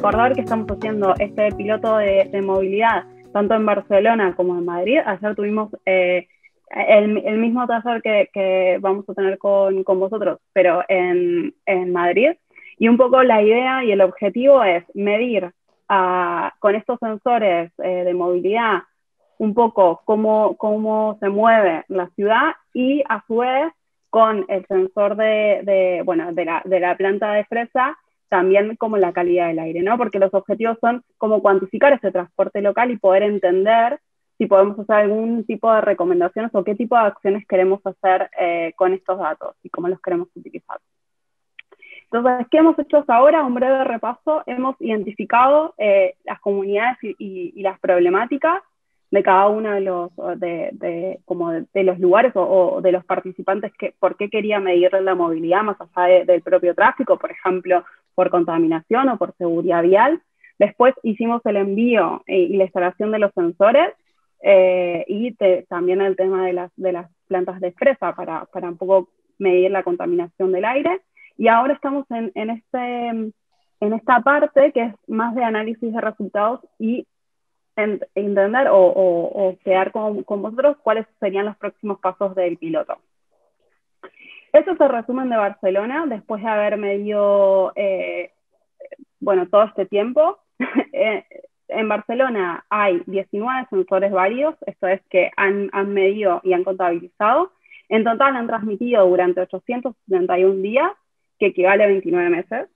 recordar que estamos haciendo este piloto de, movilidad tanto en Barcelona como en Madrid. Ayer tuvimos eh, el, mismo taller que, vamos a tener con, vosotros, pero en, Madrid. Y un poco la idea y el objetivo es medir ah, con estos sensores eh, de movilidad un poco cómo, cómo se mueve la ciudad y a su vez con el sensor de, bueno, de, la, de la planta de fresa también como la calidad del aire, ¿no? Porque los objetivos son como cuantificar ese transporte local y poder entender si podemos hacer algún tipo de recomendaciones o qué tipo de acciones queremos hacer eh, con estos datos y cómo los queremos utilizar. Entonces, ¿qué hemos hecho hasta ahora? Un breve repaso. Hemos identificado eh, las comunidades y, las problemáticas de cada uno de los, de, como de, los lugares o, de los participantes, que, por qué quería medir la movilidad más allá del propio tráfico, por ejemplo, por contaminación o por seguridad vial. Después hicimos el envío y la instalación de los sensores eh, y también el tema de las, de las plantas de fresa para, para, un poco medir la contaminación del aire. Y ahora estamos en, en, este, en esta parte que es más de análisis de resultados y entender o, o, quedar con, con, vosotros cuáles serían los próximos pasos del piloto. Eso es el resumen de Barcelona, después de haber medido, eh, bueno, todo este tiempo. Eh, en Barcelona hay 19 sensores válidos, esto es que han, han, medido y han contabilizado. En total han transmitido durante 871 días, que equivale a 29 meses.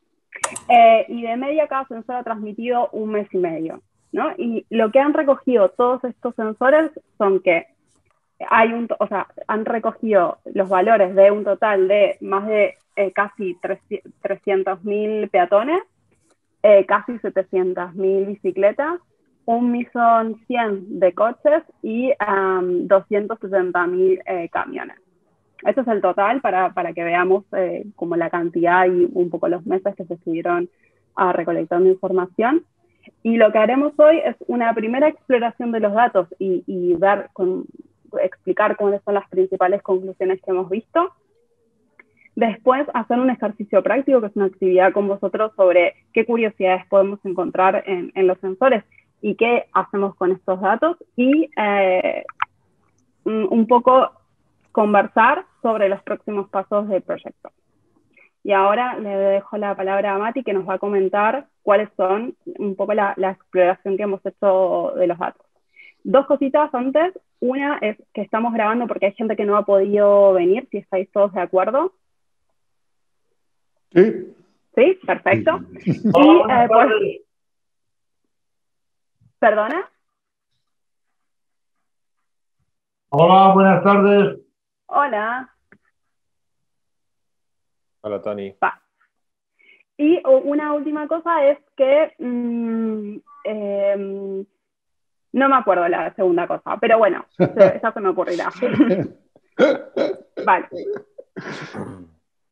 Eh, y de media cada sensor ha transmitido un mes y medio. ¿no? Y lo que han recogido todos estos sensores son que hay un, o sea, han recogido los valores de un total de más de eh, casi 300.000 peatones eh, casi 700.000 bicicletas, un millón 100 de coches y um, 260.000 eh, camiones. Ese es el total para, para que veamos eh, como la cantidad y un poco los meses que se estuvieron uh, recolectando información. Y lo que haremos hoy es una primera exploración de los datos y, y dar con, explicar cuáles son las principales conclusiones que hemos visto Después, hacer un ejercicio práctico, que es una actividad con vosotros sobre qué curiosidades podemos encontrar en, los sensores y qué hacemos con estos datos. Y eh, un poco conversar sobre los próximos pasos del proyecto. Y ahora le dejo la palabra a Mati, que nos va a comentar cuáles son un poco la, la exploración que hemos hecho de los datos. Dos cositas antes. Una es que estamos grabando porque hay gente que no ha podido venir, si estáis todos de acuerdo. Sí. Sí, perfecto. Y, eh, pues, ¿Perdona? Hola, buenas tardes. Hola. Hola, Tony. Y una última cosa es que mm, em, no me acuerdo la segunda cosa, pero bueno, esa se me ocurrirá. vale.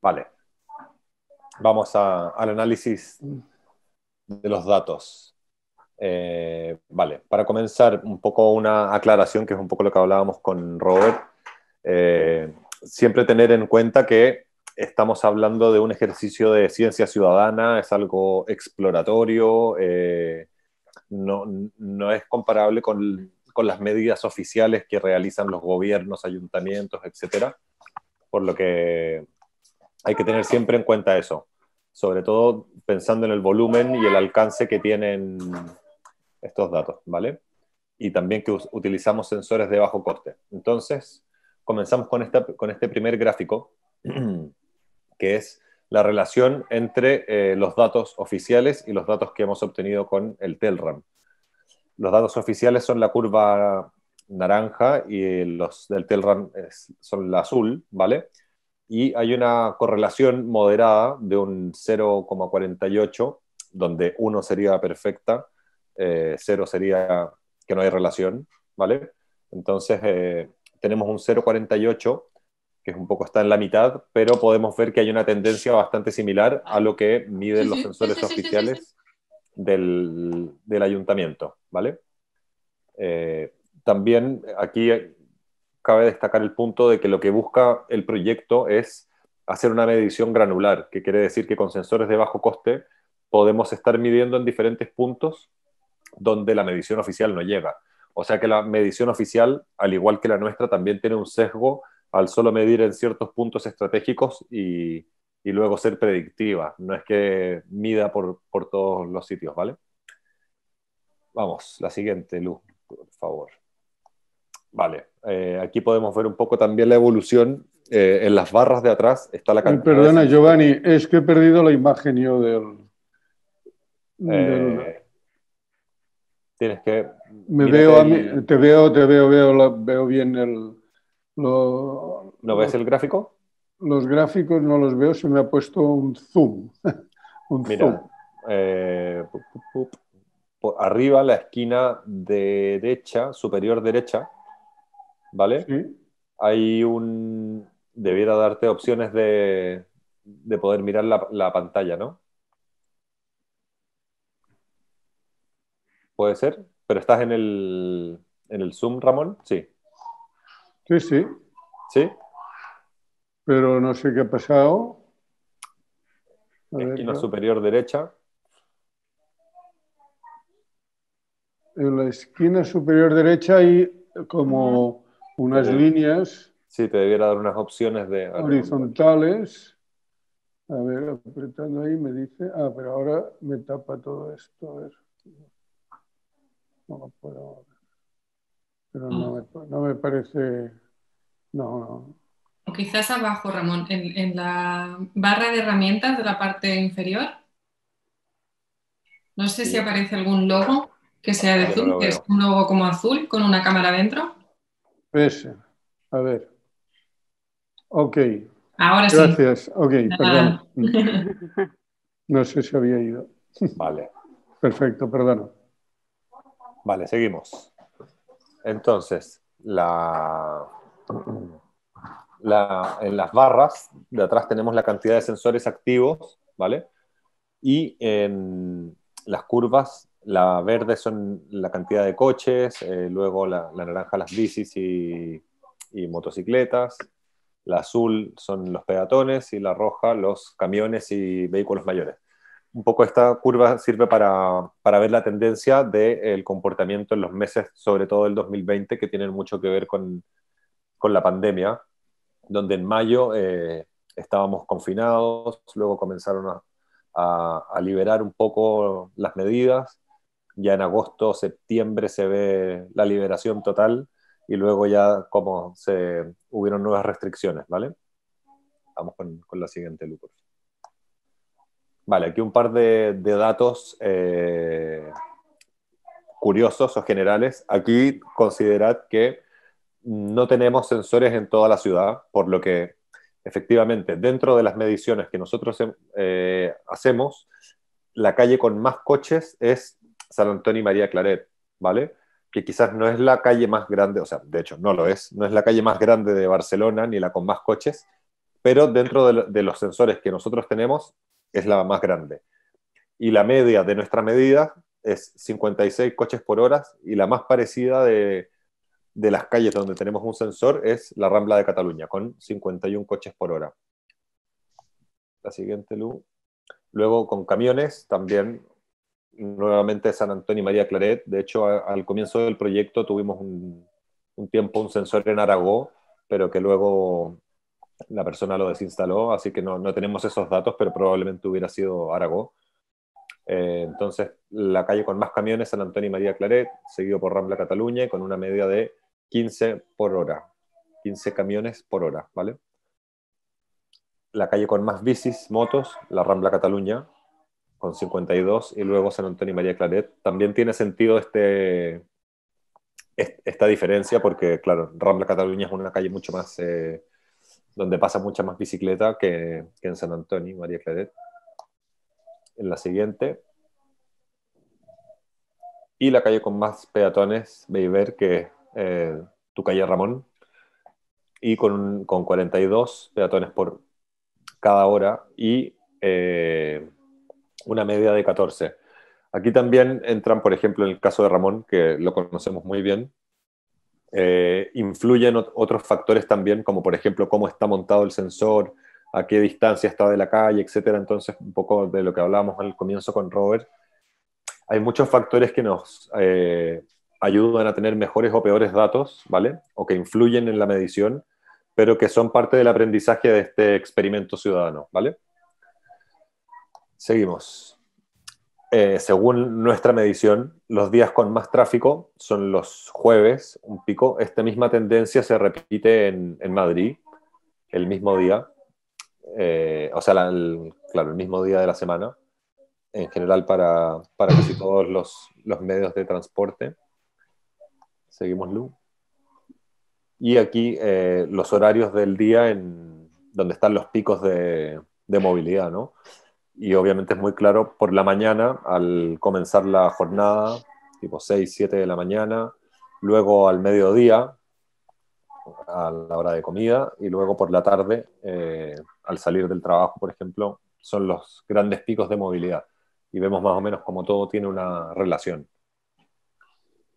Vale vamos al análisis de los datos. Eh, vale, para comenzar, un poco una aclaración, que es un poco lo que hablábamos con Robert. Eh, siempre tener en cuenta que estamos hablando de un ejercicio de ciencia ciudadana, es algo exploratorio, eh, no, no, es comparable con, con, las medidas oficiales que realizan los gobiernos, ayuntamientos, etc. Por lo que hay que tener siempre en cuenta eso sobre todo pensando en el volumen y el alcance que tienen estos datos, ¿vale? Y también que utilizamos sensores de bajo coste. Entonces, comenzamos con, esta, con este primer gráfico, que es la relación entre eh, los datos oficiales y los datos que hemos obtenido con el TELRAM. Los datos oficiales son la curva naranja y los del TELRAM son la azul, ¿vale? y hay una correlación moderada de un 0,48, donde 1 sería perfecta, 0 eh, sería que no hay relación, ¿vale? Entonces eh, tenemos un 0,48, que es un poco está en la mitad, pero podemos ver que hay una tendencia bastante similar a lo que miden los sensores oficiales del, del, ayuntamiento, ¿vale? Eh, también aquí cabe destacar el punto de que lo que busca el proyecto es hacer una medición granular, que quiere decir que con sensores de bajo coste podemos estar midiendo en diferentes puntos donde la medición oficial no llega. O sea que la medición oficial, al igual que la nuestra, también tiene un sesgo al solo medir en ciertos puntos estratégicos y, y luego ser predictiva. No es que mida por, por todos los sitios, ¿vale? Vamos, la siguiente, Luz, por favor. Vale, eh, aquí podemos ver un poco también la evolución. Eh, en las barras de atrás está la cantidad. Perdona, Giovanni, es que he perdido la imagen yo del. Eh, tienes que. Me veo a mí, te veo, te veo, veo, veo bien el. Lo, ¿No ves el gráfico? Los gráficos no los veo, se me ha puesto un zoom. un Mira, zoom. arriba, la esquina derecha, superior derecha, ¿vale? Sí. Hay un... Debiera darte opciones de, de poder mirar la, la, pantalla, ¿no? ¿Puede ser? ¿Pero estás en el, en el Zoom, Ramón? Sí. Sí, sí. ¿Sí? Pero no sé qué ha pasado. esquina superior derecha. En la esquina superior derecha hay como unas líneas. Sí, te debiera dar unas opciones de... Horizontales. A ver, apretando ahí me dice... Ah, pero ahora me tapa todo esto. A ver. No lo puedo Pero no me, no me parece... No, no. O quizás abajo, Ramón, en, en, la barra de herramientas de la parte inferior. No sé si aparece algún logo que sea de Zoom, que es un logo como azul con una cámara dentro. Ese. A ver. Ok. Ahora sí. Gracias. Ok, perdón. No sé si había ido. Vale. Perfecto, perdón. Vale, seguimos. Entonces, la, en las barras de atrás tenemos la cantidad de sensores activos, ¿vale? Y en las curvas la verde son la cantidad de coches, eh, luego la, naranja las bicis y, motocicletas, la azul son los peatones y la roja los camiones y vehículos mayores. Un poco esta curva sirve para, ver la tendencia del comportamiento en los meses, sobre todo el 2020, que tienen mucho que ver con, la pandemia, donde en mayo eh, estábamos confinados, luego comenzaron a liberar un poco las medidas ya en agosto, septiembre se ve la liberación total y luego ya como se hubieron nuevas restricciones, ¿vale? Vamos con, con la siguiente, Lucas. Vale, aquí un par de, datos eh, curiosos o generales. Aquí considerad que no tenemos sensores en toda la ciudad, por lo que efectivamente dentro de las mediciones que nosotros eh, hacemos, la calle con más coches es San Antonio y María Claret, ¿vale? Que quizás no es la calle más grande, o sea, de hecho no lo es, no es la calle más grande de Barcelona ni la con más coches, pero dentro de, los sensores que nosotros tenemos es la más grande. Y la media de nuestra medida es 56 coches por hora y la más parecida de, de las calles donde tenemos un sensor es la Rambla de Cataluña, con 51 coches por hora. La siguiente, Lu. Luego con camiones, también nuevamente San Antonio y María Claret. De hecho, al comienzo del proyecto tuvimos un, tiempo un sensor en Aragó, pero que luego la persona lo desinstaló, así que no, no tenemos esos datos, pero probablemente hubiera sido Aragó. Eh, entonces, la calle con más camiones, San Antonio y María Claret, seguido por Rambla Cataluña, con una media de 15 por hora. 15 camiones por hora, ¿vale? La calle con más bicis, motos, la Rambla Cataluña, con 52 y luego San Antonio y María Claret. También tiene sentido este, esta diferencia porque, claro, Rambla Cataluña es una calle mucho más, eh, donde pasa mucha más bicicleta que, en San Antonio María Claret. En la siguiente. Y la calle con más peatones, Beiber, que eh, tu calle Ramón. Y con, con 42 peatones por cada hora. Y eh, una media de 14. Aquí también entran, por ejemplo, en el caso de Ramón, que lo conocemos muy bien, eh, influyen otros factores también, como por ejemplo cómo está montado el sensor, a qué distancia está de la calle, etcétera. Entonces, un poco de lo que hablábamos al comienzo con Robert, hay muchos factores que nos eh, ayudan a tener mejores o peores datos, ¿vale? O que influyen en la medición, pero que son parte del aprendizaje de este experimento ciudadano, ¿vale? Seguimos. Eh, según nuestra medición, los días con más tráfico son los jueves, un pico. Esta misma tendencia se repite en, Madrid, el mismo día, eh, o sea, el, claro, el mismo día de la semana, en general para, casi todos los, medios de transporte. Seguimos, Lu. Y aquí eh, los horarios del día en donde están los picos de movilidad, ¿no? Y obviamente es muy claro por la mañana al comenzar la jornada, tipo 6, 7 de la mañana, luego al mediodía, a la hora de comida, y luego por la tarde, eh, al salir del trabajo, por ejemplo, son los grandes picos de movilidad. Y vemos más o menos cómo todo tiene una relación.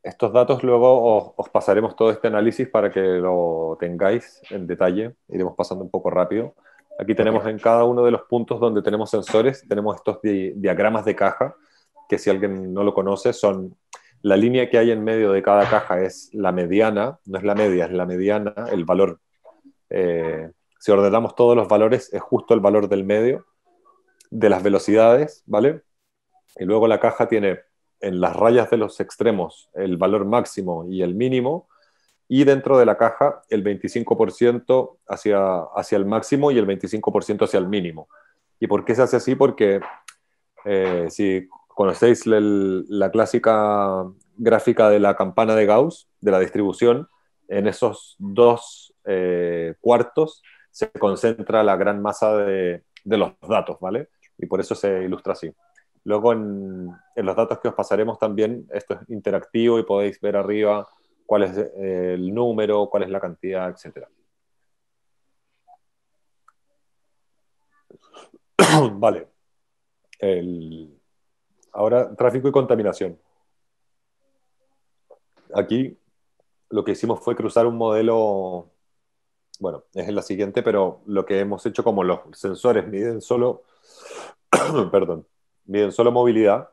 Estos datos luego os, os pasaremos todo este análisis para que lo tengáis en detalle. Iremos pasando un poco rápido Aquí tenemos en cada uno de los puntos donde tenemos sensores, tenemos estos diagramas de caja, que si alguien no lo conoce, son la línea que hay en medio de cada caja es la mediana, no es la media, es la mediana, el valor. Eh, si ordenamos todos los valores, es justo el valor del medio de las velocidades, ¿vale? Y luego la caja tiene en las rayas de los extremos el valor máximo y el mínimo, y dentro de la caja el 25% hacia, hacia el máximo y el 25% hacia el mínimo. ¿Y por qué se hace así? Porque eh, si conocéis la clásica gráfica de la campana de Gauss, de la distribución, en esos dos eh, cuartos se concentra la gran masa de, de, los datos, ¿vale? Y por eso se ilustra así. Luego en, en los datos que os pasaremos también, esto es interactivo y podéis ver arriba cuál es eh, el número, cuál es la cantidad, etc. vale. Ahora, tráfico y contaminación. Aquí lo que hicimos fue cruzar un modelo, bueno, es la siguiente, pero lo que hemos hecho como los sensores miden solo, perdón, miden solo movilidad,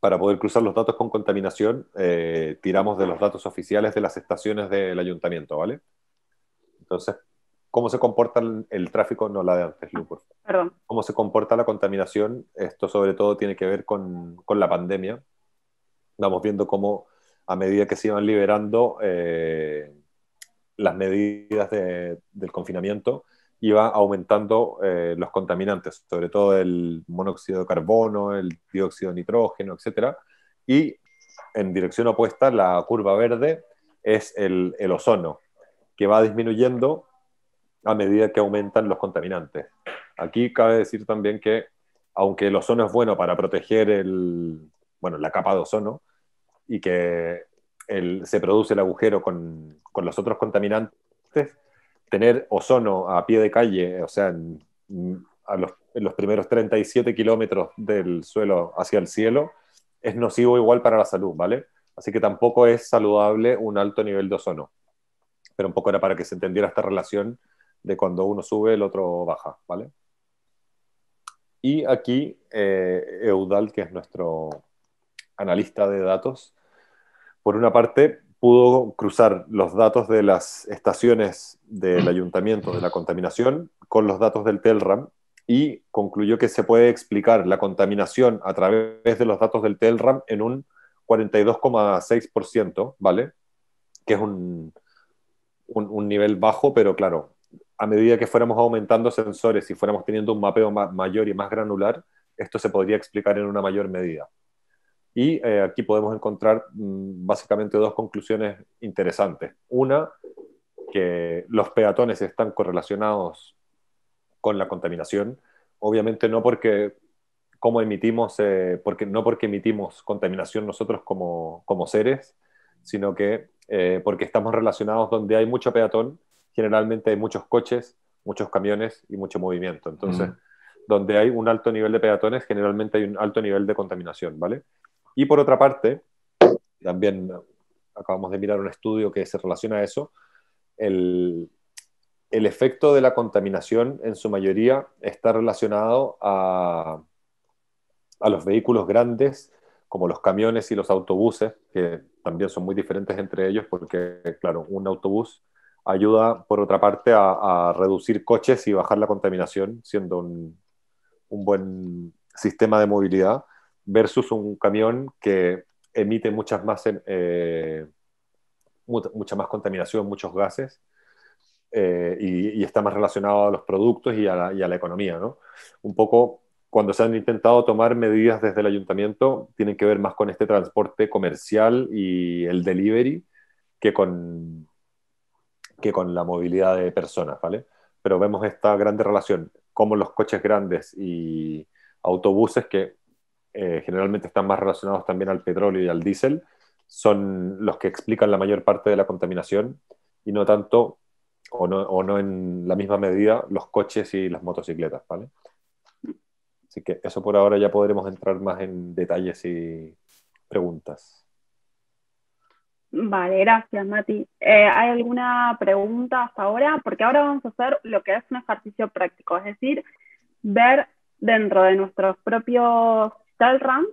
para poder cruzar los datos con contaminación, eh, tiramos de los datos oficiales de las estaciones del ayuntamiento, ¿vale? Entonces, ¿cómo se comporta el, tráfico? No la de antes, Lu, Perdón. ¿Cómo se comporta la contaminación? Esto sobre todo tiene que ver con, con la pandemia. Vamos viendo cómo a medida que se iban liberando eh, las medidas del confinamiento, iba aumentando eh, los contaminantes, sobre todo el monóxido de carbono, el dióxido de nitrógeno, etc. Y en dirección opuesta, la curva verde es el, ozono, que va disminuyendo a medida que aumentan los contaminantes. Aquí cabe decir también que, aunque el ozono es bueno para proteger el, bueno, la capa de ozono y que se produce el agujero con, con los otros contaminantes, tener ozono a pie de calle, o sea, en, los, primeros 37 kilómetros del suelo hacia el cielo, es nocivo igual para la salud, ¿vale? Así que tampoco es saludable un alto nivel de ozono. Pero un poco era para que se entendiera esta relación de cuando uno sube, el otro baja, ¿vale? Y aquí eh, Eudal, que es nuestro analista de datos, por una parte pudo cruzar los datos de las estaciones del ayuntamiento de la contaminación con los datos del TELRAM y concluyó que se puede explicar la contaminación a través de los datos del TELRAM en un 42,6%, ¿vale? Que es un, un, nivel bajo, pero claro, a medida que fuéramos aumentando sensores y fuéramos teniendo un mapeo mayor y más granular, esto se podría explicar en una mayor medida. Y eh, aquí podemos encontrar mm, básicamente dos conclusiones interesantes. Una, que los peatones están correlacionados con la contaminación, obviamente no porque como emitimos, eh, porque, no porque emitimos contaminación nosotros como, como seres, sino que eh, porque estamos relacionados donde hay mucho peatón, generalmente hay muchos coches, muchos camiones y mucho movimiento. Entonces, donde hay un alto nivel de peatones, generalmente hay un alto nivel de contaminación, ¿vale? Y por otra parte, también acabamos de mirar un estudio que se relaciona a eso, el, el efecto de la contaminación en su mayoría está relacionado a, a los vehículos grandes como los camiones y los autobuses, que también son muy diferentes entre ellos porque, claro, un autobús ayuda, por otra parte, a, reducir coches y bajar la contaminación, siendo un, buen sistema de movilidad, versus un camión que emite muchas más, eh, mucha más contaminación, muchos gases, eh, y, está más relacionado a los productos y a la, y a la economía. ¿no? Un poco cuando se han intentado tomar medidas desde el ayuntamiento, tienen que ver más con este transporte comercial y el delivery que con, que con la movilidad de personas, ¿vale? Pero vemos esta grande relación, como los coches grandes y autobuses que eh, generalmente están más relacionados también al petróleo y al diésel, son los que explican la mayor parte de la contaminación y no tanto, o no, o no en la misma medida, los coches y las motocicletas, ¿vale? Así que eso por ahora ya podremos entrar más en detalles y preguntas. Vale, gracias Mati. Eh, ¿Hay alguna pregunta hasta ahora? Porque ahora vamos a hacer lo que es un ejercicio práctico, es decir, ver dentro de nuestros propios Telrams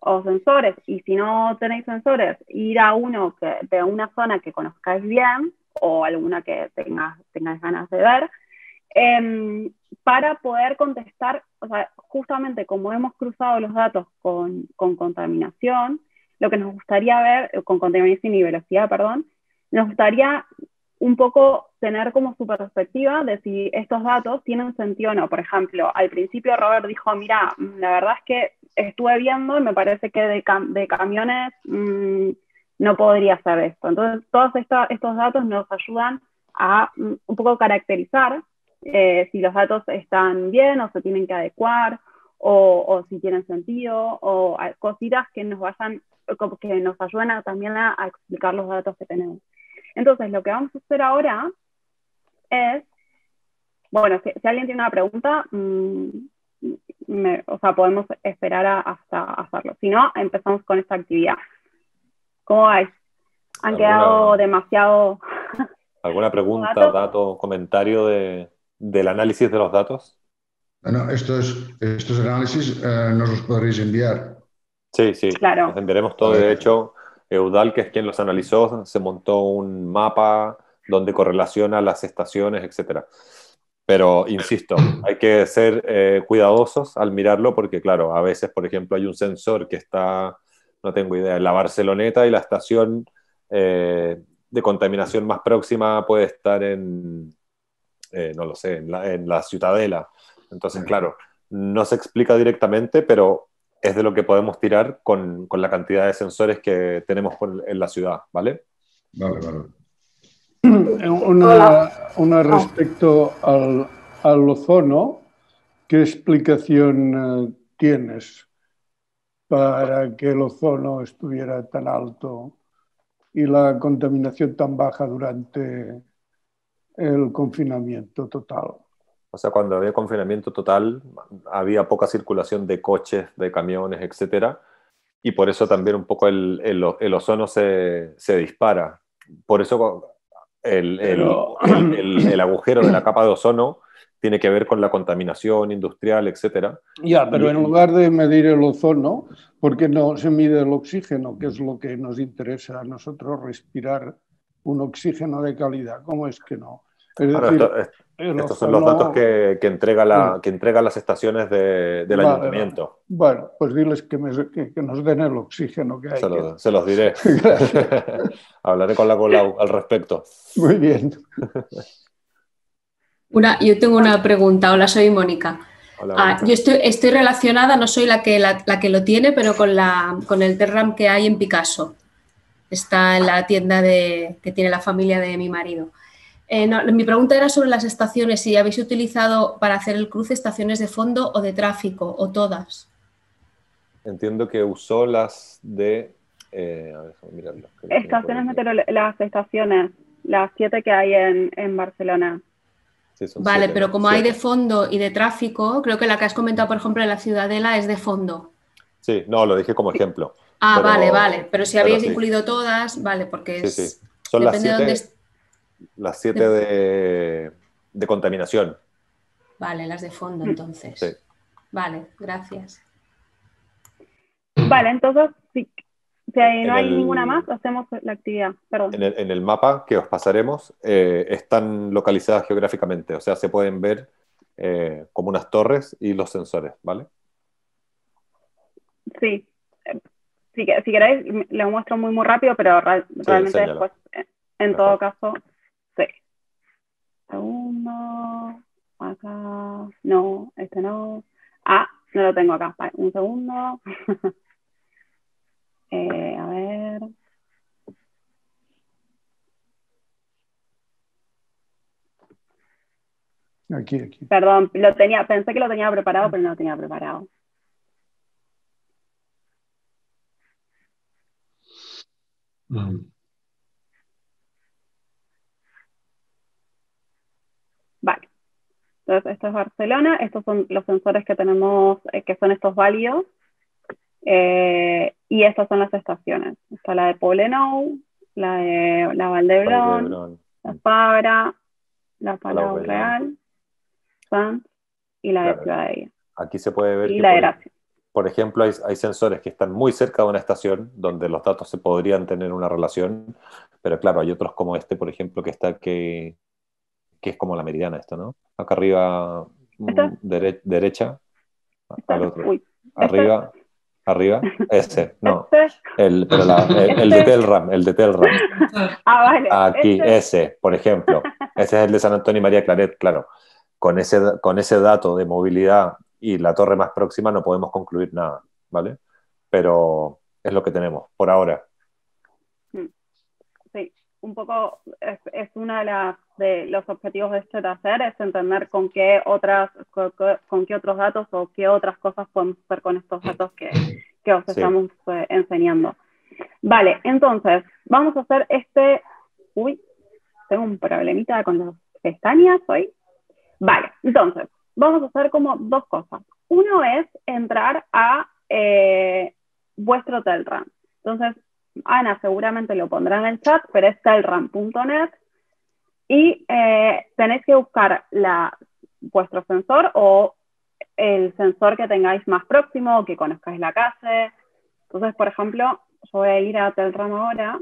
o sensores, y si no tenéis sensores, ir a uno que, de una zona que conozcáis bien o alguna que tengas, tengáis ganas de ver, em, para poder contestar, o sea, justamente como hemos cruzado los datos con, con contaminación, lo que nos gustaría ver, eh, con contaminación y velocidad, perdón, nos gustaría un poco tener como su perspectiva de si estos datos tienen sentido o no. Por ejemplo, al principio Robert dijo, mira, la verdad es que estuve viendo y me parece que de, de camiones mmm, no podría ser esto. Entonces, todos estos datos nos ayudan a mm, un poco caracterizar eh, si los datos están bien o se tienen que adecuar, o, si tienen sentido, o cositas que nos vayan, que nos ayuden también a, explicar los datos que tenemos. Entonces, lo que vamos a hacer ahora es, bueno, si, alguien tiene una pregunta, o sea, podemos esperar hasta hacerlo. Si no, empezamos con esta actividad. ¿Cómo vais? ¿Han quedado demasiado... ¿Alguna pregunta, dato, comentario de, del análisis de los datos? Bueno, estos, estos análisis eh, nos los podréis enviar. Sí, sí, claro. los enviaremos todo. De hecho, Eudal, que es quien los analizó, se montó un mapa donde correlaciona las estaciones, etc. Pero, insisto, hay que ser eh, cuidadosos al mirarlo porque, claro, a veces, por ejemplo, hay un sensor que está, no tengo idea, en la Barceloneta y la estación eh, de contaminación más próxima puede estar en, eh, no lo sé, en la, en la ciudadela. Entonces, claro, no se explica directamente, pero es de lo que podemos tirar con, con la cantidad de sensores que tenemos en la ciudad, ¿vale? Vale, vale. Una, una respecto al, al, ozono, ¿qué explicación eh, tienes para que el ozono estuviera tan alto y la contaminación tan baja durante el confinamiento total. O sea, cuando había confinamiento total, había poca circulación de coches, de camiones, etcétera, y por eso también un poco el, el, ozono se, se, dispara. Por eso el, el, agujero de la capa de ozono tiene que ver con la contaminación industrial, etcétera. Ya, pero en lugar de medir el ozono, ¿por qué no se mide el oxígeno, que es lo que nos interesa a nosotros respirar un oxígeno de calidad? ¿Cómo es que no? Estos son los datos que, que entrega la, que entrega las estaciones de, del ayuntamiento. Bueno, pues diles que, que, nos den el oxígeno que hay. Se, los diré. Hablaré con la Colau al respecto. Muy bien. Una, yo tengo una pregunta. Hola, soy Mónica. Ah, yo estoy, estoy, relacionada, no soy la que, la, la, que lo tiene, pero con, la, con el Terram que hay en Picasso. Está en la tienda de, que tiene la familia de mi marido. Eh, mi pregunta era sobre las estaciones, si habéis utilizado para hacer el cruce estaciones de fondo o de tráfico, o todas. Entiendo que usó las de... Eh, a ver, estaciones meteorológicas, las estaciones, las siete que hay en, Barcelona. vale, pero como hay de fondo y de tráfico, creo que la que has comentado, por ejemplo, en la Ciudadela es de fondo. Sí, no, lo dije como ejemplo. Ah, vale, vale. Pero si habéis incluido todas, vale, porque es, Son las siete, las siete de, de contaminación. Vale, las de fondo entonces. Sí. Vale, gracias. Vale, entonces, si, no hay ninguna más, hacemos la actividad. Perdón. En el, mapa que os pasaremos, eh, están localizadas geográficamente, o sea, se pueden ver eh, como unas torres y los sensores, ¿vale? Sí. Si, si queréis, lo muestro muy, muy rápido, pero realmente después, en todo caso, sí. Segundo, acá, no, este no. Ah, no lo tengo acá. un segundo. Eh, a ver. Aquí, aquí. Perdón, lo tenía, pensé que lo tenía preparado, pero no lo tenía preparado. Mm. Vale. Entonces, esto es Barcelona, estos son los sensores que tenemos, eh, que son estos válidos. Eh, y estas son las estaciones. Está la de Poblenou, la de la Valdebrón, la Fabra, la Palau Real, Sanz y la de Ciudadella. Aquí se puede ver y que, la de Gracia. por, ejemplo, hay, hay, sensores que están muy cerca de una estación donde los datos se podrían tener una relación, pero claro, hay otros como este, por ejemplo, que está que, que es como la meridiana esto, ¿no? Acá arriba, mm, derecha, al otro. arriba, arriba, ese, no, el, el, de Telram, el de Telram. Ah, vale. Aquí, ese, por ejemplo, ese es el de San Antonio y María Claret, claro. Con ese, con ese dato de movilidad y la torre más próxima no podemos concluir nada, ¿vale? Pero es lo que tenemos por ahora. Hmm. Sí, un poco es, es una de las de los objetivos de este taller es entender con qué otras con, qué otros datos o qué otras cosas podemos hacer con estos datos que, que os estamos eh, enseñando. Vale, entonces vamos a hacer este. Uy, tengo un problemita con las pestañas hoy. Vale, entonces vamos a hacer como dos cosas. Uno es entrar a eh, vuestro Telram. Entonces, Ana seguramente lo pondrá en el chat, pero es telram.net y eh, tenéis que buscar vuestro sensor o el sensor que tengáis más próximo o que conozcáis la casa. Entonces, por ejemplo, yo voy a ir a Telram ahora,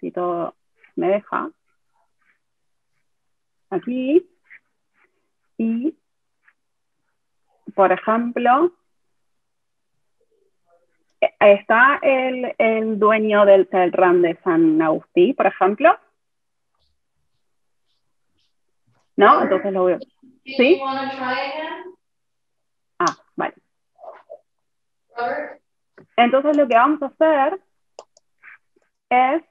si todo me deja. Aquí. Y, por ejemplo, eh, está el, el dueño del Telram de San Agustín, por ejemplo. ¿No? Entonces lo veo. ¿Sí? Ah, vale. Entonces lo que vamos a hacer es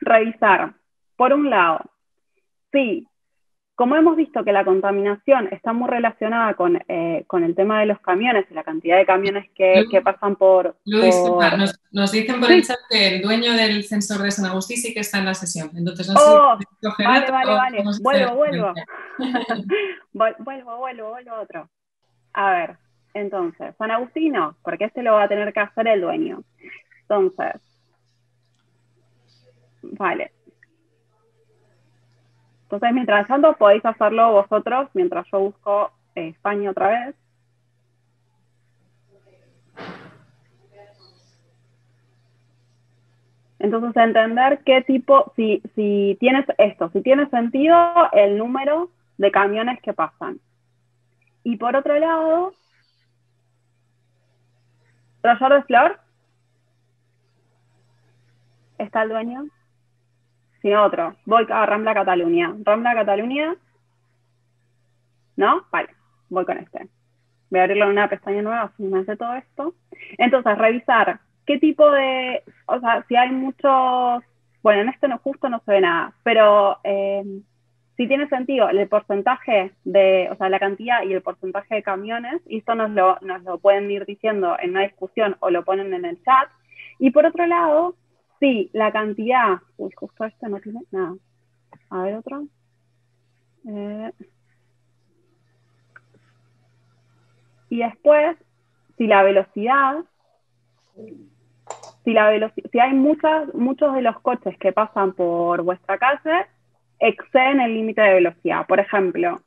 revisar, por un lado, si, como hemos visto que la contaminación está muy relacionada con, eh, con el tema de los camiones y la cantidad de camiones que, que pasan por... Luis, Nos, nos, dicen por el chat que el dueño del sensor de San Agustín sí que está en la sesión. Entonces, no oh, sé vale, vale, vale. Vuelvo, vuelvo. vuelvo, vuelvo, vuelvo otro. A ver, entonces, San Agustino, porque este lo va a tener que hacer el dueño. Entonces, vale. Entonces, mientras tanto, podéis hacerlo vosotros mientras yo busco eh, España otra vez. Entonces, entender qué tipo, si, si tienes esto, si tiene sentido el número de camiones que pasan. Y por otro lado, Roger de Flor, ¿está el dueño? Sin otro. Voy a Rambla Cataluña. Rambla Cataluña. ¿No? Vale, voy con este. Voy a abrirlo en una pestaña nueva, así me hace todo esto. Entonces, revisar qué tipo de, o sea, si hay muchos, bueno, en este no justo no se ve nada, pero eh, si tiene sentido el porcentaje de, o sea, la cantidad y el porcentaje de camiones, y esto nos lo, nos lo pueden ir diciendo en una discusión o lo ponen en el chat. Y por otro lado, Sí, la cantidad. Uy, justo este no tiene nada. A ver otro. Eh, y después, si la velocidad, si la velocidad, si hay muchas, muchos de los coches que pasan por vuestra calle, exceden el límite de velocidad. Por ejemplo,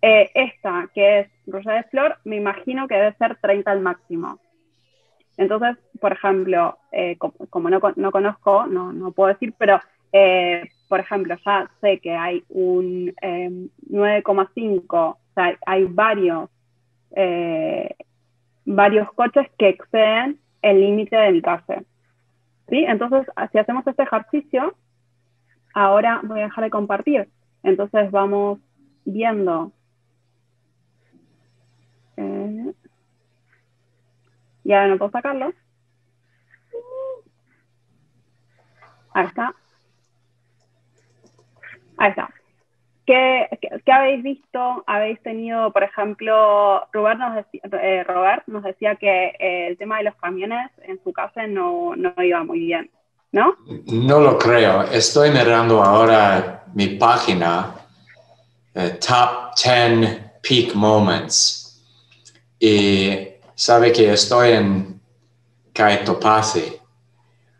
eh, esta que es Rosa de Flor, me imagino que debe ser 30 al máximo. Entonces, por ejemplo, eh, como, no, conozco, no, puedo decir, pero eh, por ejemplo, ya sé que hay un 9,5, o sea, hay varios, varios coches que exceden el límite de mi casa. ¿Sí? Entonces, si hacemos este ejercicio, ahora voy a dejar de compartir. Entonces vamos viendo eh, y ahora no puedo sacarlo. Ahí está. Ahí está. ¿Qué, habéis visto? ¿Habéis tenido, por ejemplo, Robert nos decía, eh, Robert nos decía que eh, el tema de los camiones en su casa no, no iba muy bien, ¿no? No lo creo. Estoy mirando ahora mi página, Top 10 Peak Moments y sabe que estoy en Kaitopasi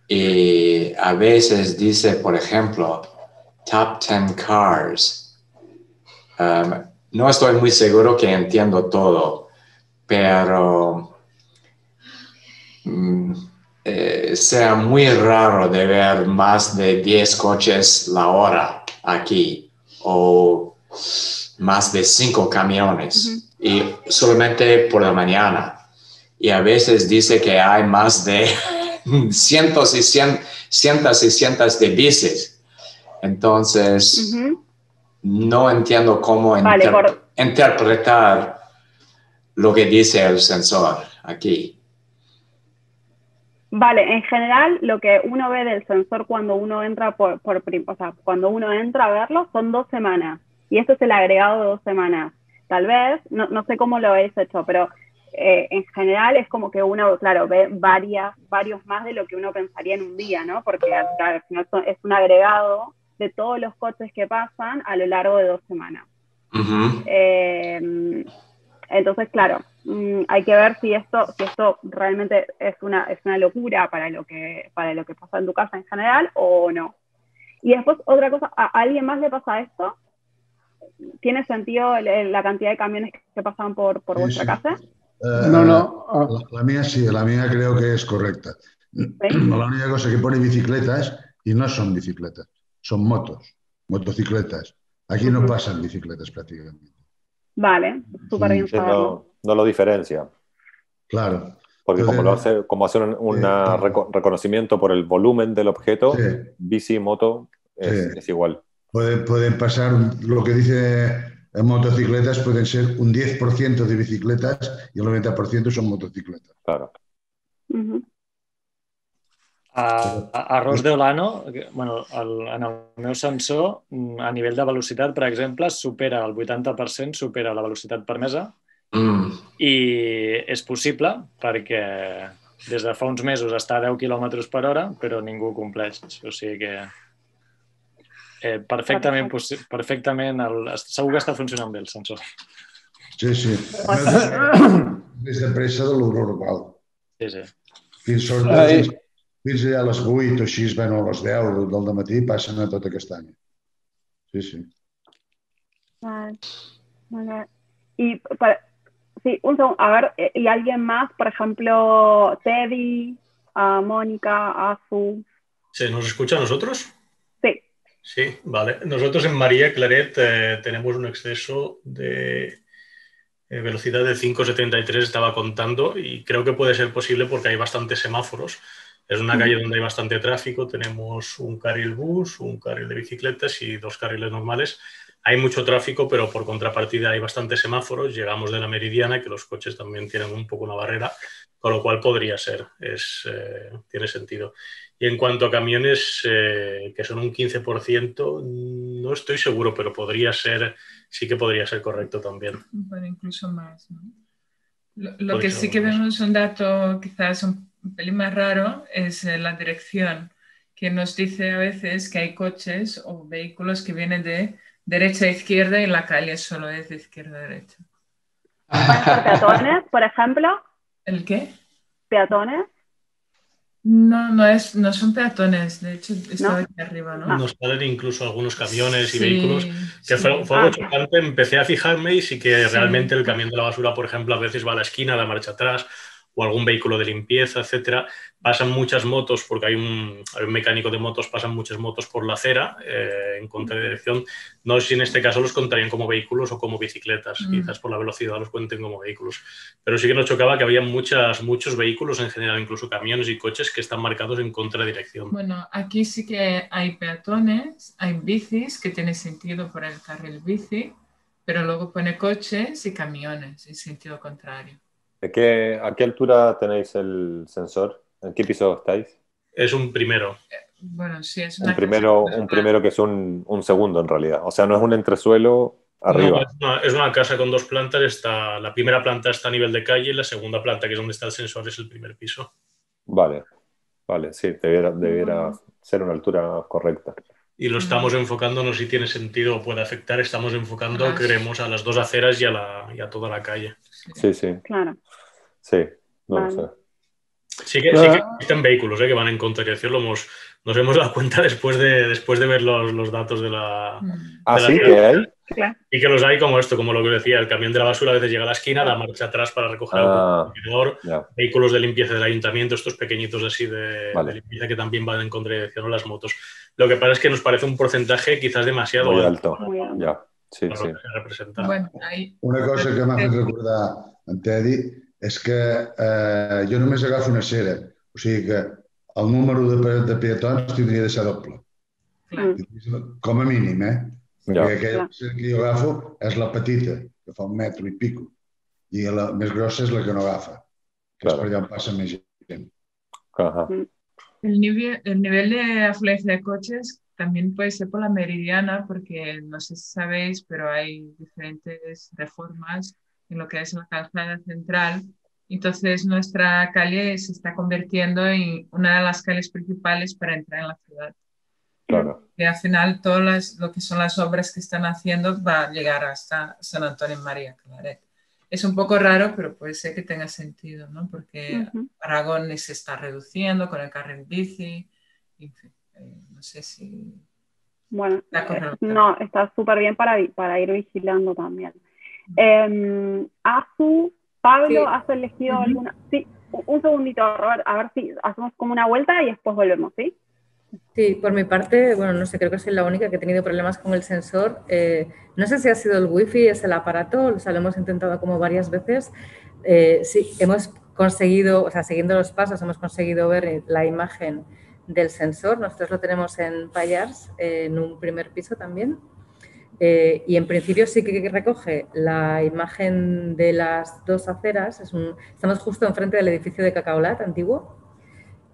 y a veces dice, por ejemplo, top 10 cars. Um, no estoy muy seguro que entiendo todo, pero mm, eh, sea muy raro de ver más de 10 coches la hora aquí o más de 5 camiones y solamente por la mañana. Y a veces dice que hay más de cientos y cientos y cientos de bicis. Entonces, no entiendo cómo interpretar lo que dice el sensor aquí. Vale, en general lo que uno ve del sensor cuando uno entra por, por o sea, cuando uno entra a verlo son dos semanas. Y esto es el agregado de dos semanas tal vez, no, no sé cómo lo habéis hecho, pero eh, en general es como que uno, claro, ve varias, varios más de lo que uno pensaría en un día, ¿no? Porque claro, es un agregado de todos los coches que pasan a lo largo de dos semanas. Eh, entonces, claro, mm, hay que ver si esto, si esto realmente es una, es una locura para lo, que, para lo que pasa en tu casa en general o no. Y después, otra cosa, ¿a alguien más le pasa esto? ¿Tiene sentido la cantidad de camiones que pasan por, por vuestra casa? Eh, no, no. Ah. La, mía sí, la mía creo que es correcta. La única cosa que pone bicicletas y no son bicicletas, son motos, motocicletas. Aquí no pasan bicicletas prácticamente. Vale, súper bien no, no, lo diferencia. Claro. Porque como, lo hace, como un reconocimiento por el volumen del objeto, bici, moto, es igual pueden pasar lo que dice en motocicletas, pueden ser un 10% de bicicletas y el 90% son motocicletas. Claro. A, a Ros d'Olano, bueno, el, en el meu sensor, a nivell de velocitat, per exemple, supera el 80%, supera la velocitat permesa mm. i és possible perquè des de fa uns mesos està a 10 km per hora, però ningú compleix. O sigui que Eh, perfectament, perfectament el, segur que està funcionant bé el sensor. Sí, sí. Des de pressa de lo normal. Sí, sí. Fins, fins, fins allà a les 8 o així, bueno, a les 10 del matí passen a tot aquest any. Sí, sí. Vale. vale. Y para, sí, un segundo, a ver, eh, ¿y alguien más? Por ejemplo, Teddy, a Mónica, a Azu. ¿Se nos escucha a nosotros? Sí, vale. Nosotros en María Claret eh, tenemos un exceso de eh, velocidad de 5,73, estaba contando, y creo que puede ser posible porque hay bastantes semáforos. Es una calle donde hay bastante tráfico, tenemos un carril bus, un carril de bicicletas y dos carriles normales. Hay mucho tráfico, pero por contrapartida hay bastantes semáforos. Llegamos de la meridiana, que los coches también tienen un poco una barrera, con lo cual podría ser, es, eh, tiene sentido. Y en cuanto a camiones, eh, que son un 15%, no estoy seguro, pero podría ser, sí que podría ser correcto también. Bueno, incluso más. Lo, que sí que vemos un dato quizás un pelín más raro es eh, la dirección, que nos dice a veces que hay coches o vehículos que vienen de derecha a izquierda y la calle solo es de izquierda a derecha. ¿Peatones, por ejemplo? ¿El qué? ¿Peatones? No, no, es, no son peatones, de hecho estaba aquí arriba, ¿no? Nos salen incluso algunos camiones y vehículos, que fue, fue algo chocante, empecé a fijarme y sí que realmente el camión de la basura, por ejemplo, a veces va a la esquina, da marcha atrás, o algún vehículo de limpieza, etcétera. Pasan muchas motos, porque hay un, mecánico de motos, pasan muchas motos por la acera eh, en contradirección. No sé si en este caso los contarían como vehículos o como bicicletas, mm. quizás por la velocidad los cuenten como vehículos. Pero sí que nos chocaba que había muchas, muchos vehículos en general, incluso camiones y coches que están marcados en contradirección. Bueno, aquí sí que hay peatones, hay bicis, que tiene sentido por el carril bici, pero luego pone coches y camiones en sentido contrario. ¿A qué, ¿A qué altura tenéis el sensor? ¿En qué piso estáis? Es un primero. Bueno, sí, es un primero, un primero que es un, un, segundo en realidad. O sea, no es un entresuelo arriba. No, es, una, casa con dos plantas. Está, la primera planta está a nivel de calle y la segunda planta, que es donde está el sensor, es el primer piso. Vale, vale, sí, debiera, debiera ser una altura correcta. Y lo estamos enfocando, no sé si tiene sentido o puede afectar, estamos enfocando, queremos, a las dos aceras y a, la, y a toda la calle. Sí, sí. Claro. Sí, no lo sé. Sí que, sí que existen vehículos ¿eh? que van en contradirección, hemos, nos hemos dado cuenta después de, después de ver los, los datos de la... Mm. ¿Ah, sí? ¿Que hay? Y que los hay como esto, como lo que decía, el camión de la basura a veces llega a la esquina, da marcha atrás para recoger ah, vehículos de limpieza del ayuntamiento, estos pequeñitos así de, limpieza que también van en contradirección a las motos. Lo que pasa es que nos parece un porcentaje quizás demasiado alto. Ya. Sí, sí. Una cosa que fet recordar en Teddy és que eh, jo només agafo una cera, o sigui que el número de, de peatons tindria de ser doble. Mm. Com a mínim, eh? Ja. Perquè aquella cera que jo agafo és la petita, que fa un metro i pico, i la més grossa és la que no agafa, que claro. és per allà on passa més gent. Uh -huh. el, nivel, el nivel de afluencia de coches también puede ser por la meridiana, porque no sé si sabéis, pero hay diferentes reformas en lo que es la calzada central. Entonces nuestra calle se está convirtiendo en una de las calles principales para entrar en la ciudad. Claro. Y al final todo lo que son las obras que están haciendo va a llegar hasta San Antonio María Claret. Es un poco raro, pero puede ser que tenga sentido, ¿no? Porque Aragón se está reduciendo con el carril bici, en fin. Eh, no sé si... Bueno, eh, no, está súper bien para, para ir vigilando también. Eh, Azu, Pablo, ¿has elegido alguna? Sí, un segundito, Robert, a ver si hacemos como una vuelta y después volvemos, ¿sí? Sí, por mi parte, bueno, no sé, creo que soy la única que ha tenido problemas con el sensor. Eh, no sé si ha sido el wifi, es el aparato, o sea, lo hemos intentado como varias veces. sí, hemos conseguido, o sea, siguiendo los pasos, hemos conseguido ver la imagen del sensor. Nosotros lo tenemos en Payars, en un primer piso también. Eh, y en principio sí que recoge la imagen de las dos aceras. estamos justo enfrente del edificio de Cacaolat antiguo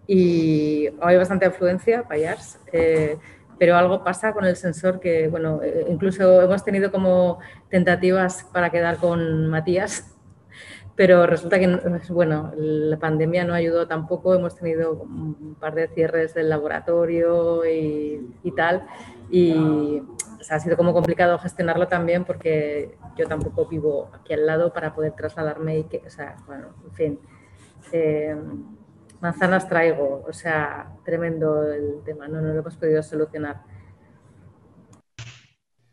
y hay bastante afluencia, Payars. Eh, pero algo pasa con el sensor que, bueno, eh, incluso hemos tenido como tentativas para quedar con Matías pero resulta que, bueno, la pandemia no ayudó tampoco, hemos tenido un par de cierres del laboratorio y, y tal, y ha sido como complicado gestionarlo también porque yo tampoco vivo aquí al lado para poder trasladarme y que, o sea, bueno, en fin, eh, manzanas traigo, o sea, tremendo el tema, no, no lo hemos podido solucionar.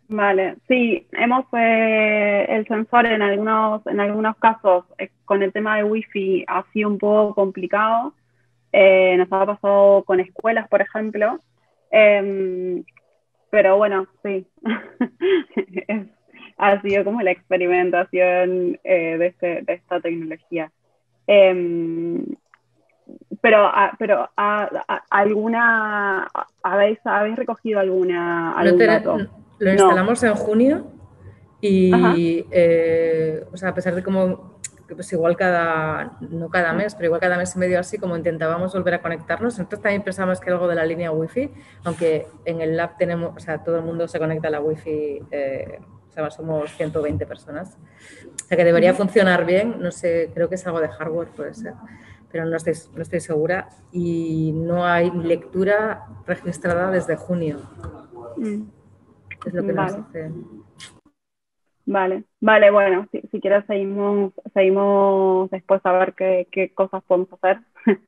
Vale, sí, hemos eh, el sensor en algunos, en algunos casos eh, con el tema de wifi ha sido un poco complicado. Nos ha pasado con escuelas, por ejemplo. Pero bueno, sí, ha sido como la experimentación de, este, de esta tecnología. Em, pero, ah, pero ah, alguna, ¿habéis, ¿habéis recogido alguna, algún dato? Lo instalamos en junio y, eh, o sea, a pesar de pues igual cada, no cada mes, pero igual cada mes y medio así, como intentábamos volver a conectarnos, entonces también pensamos que algo de la línea wifi, aunque en el lab tenemos, o sea, todo el mundo se conecta a la wifi, eh, o sea, somos 120 personas, o sea que debería funcionar bien, no sé, creo que es algo de hardware, puede ser pero no estoy, no estoy segura, y no hay lectura registrada desde junio. Mm. Vale. Vale, bueno, si, si quieres seguimos, seguimos después a ver qué, qué cosas podemos hacer.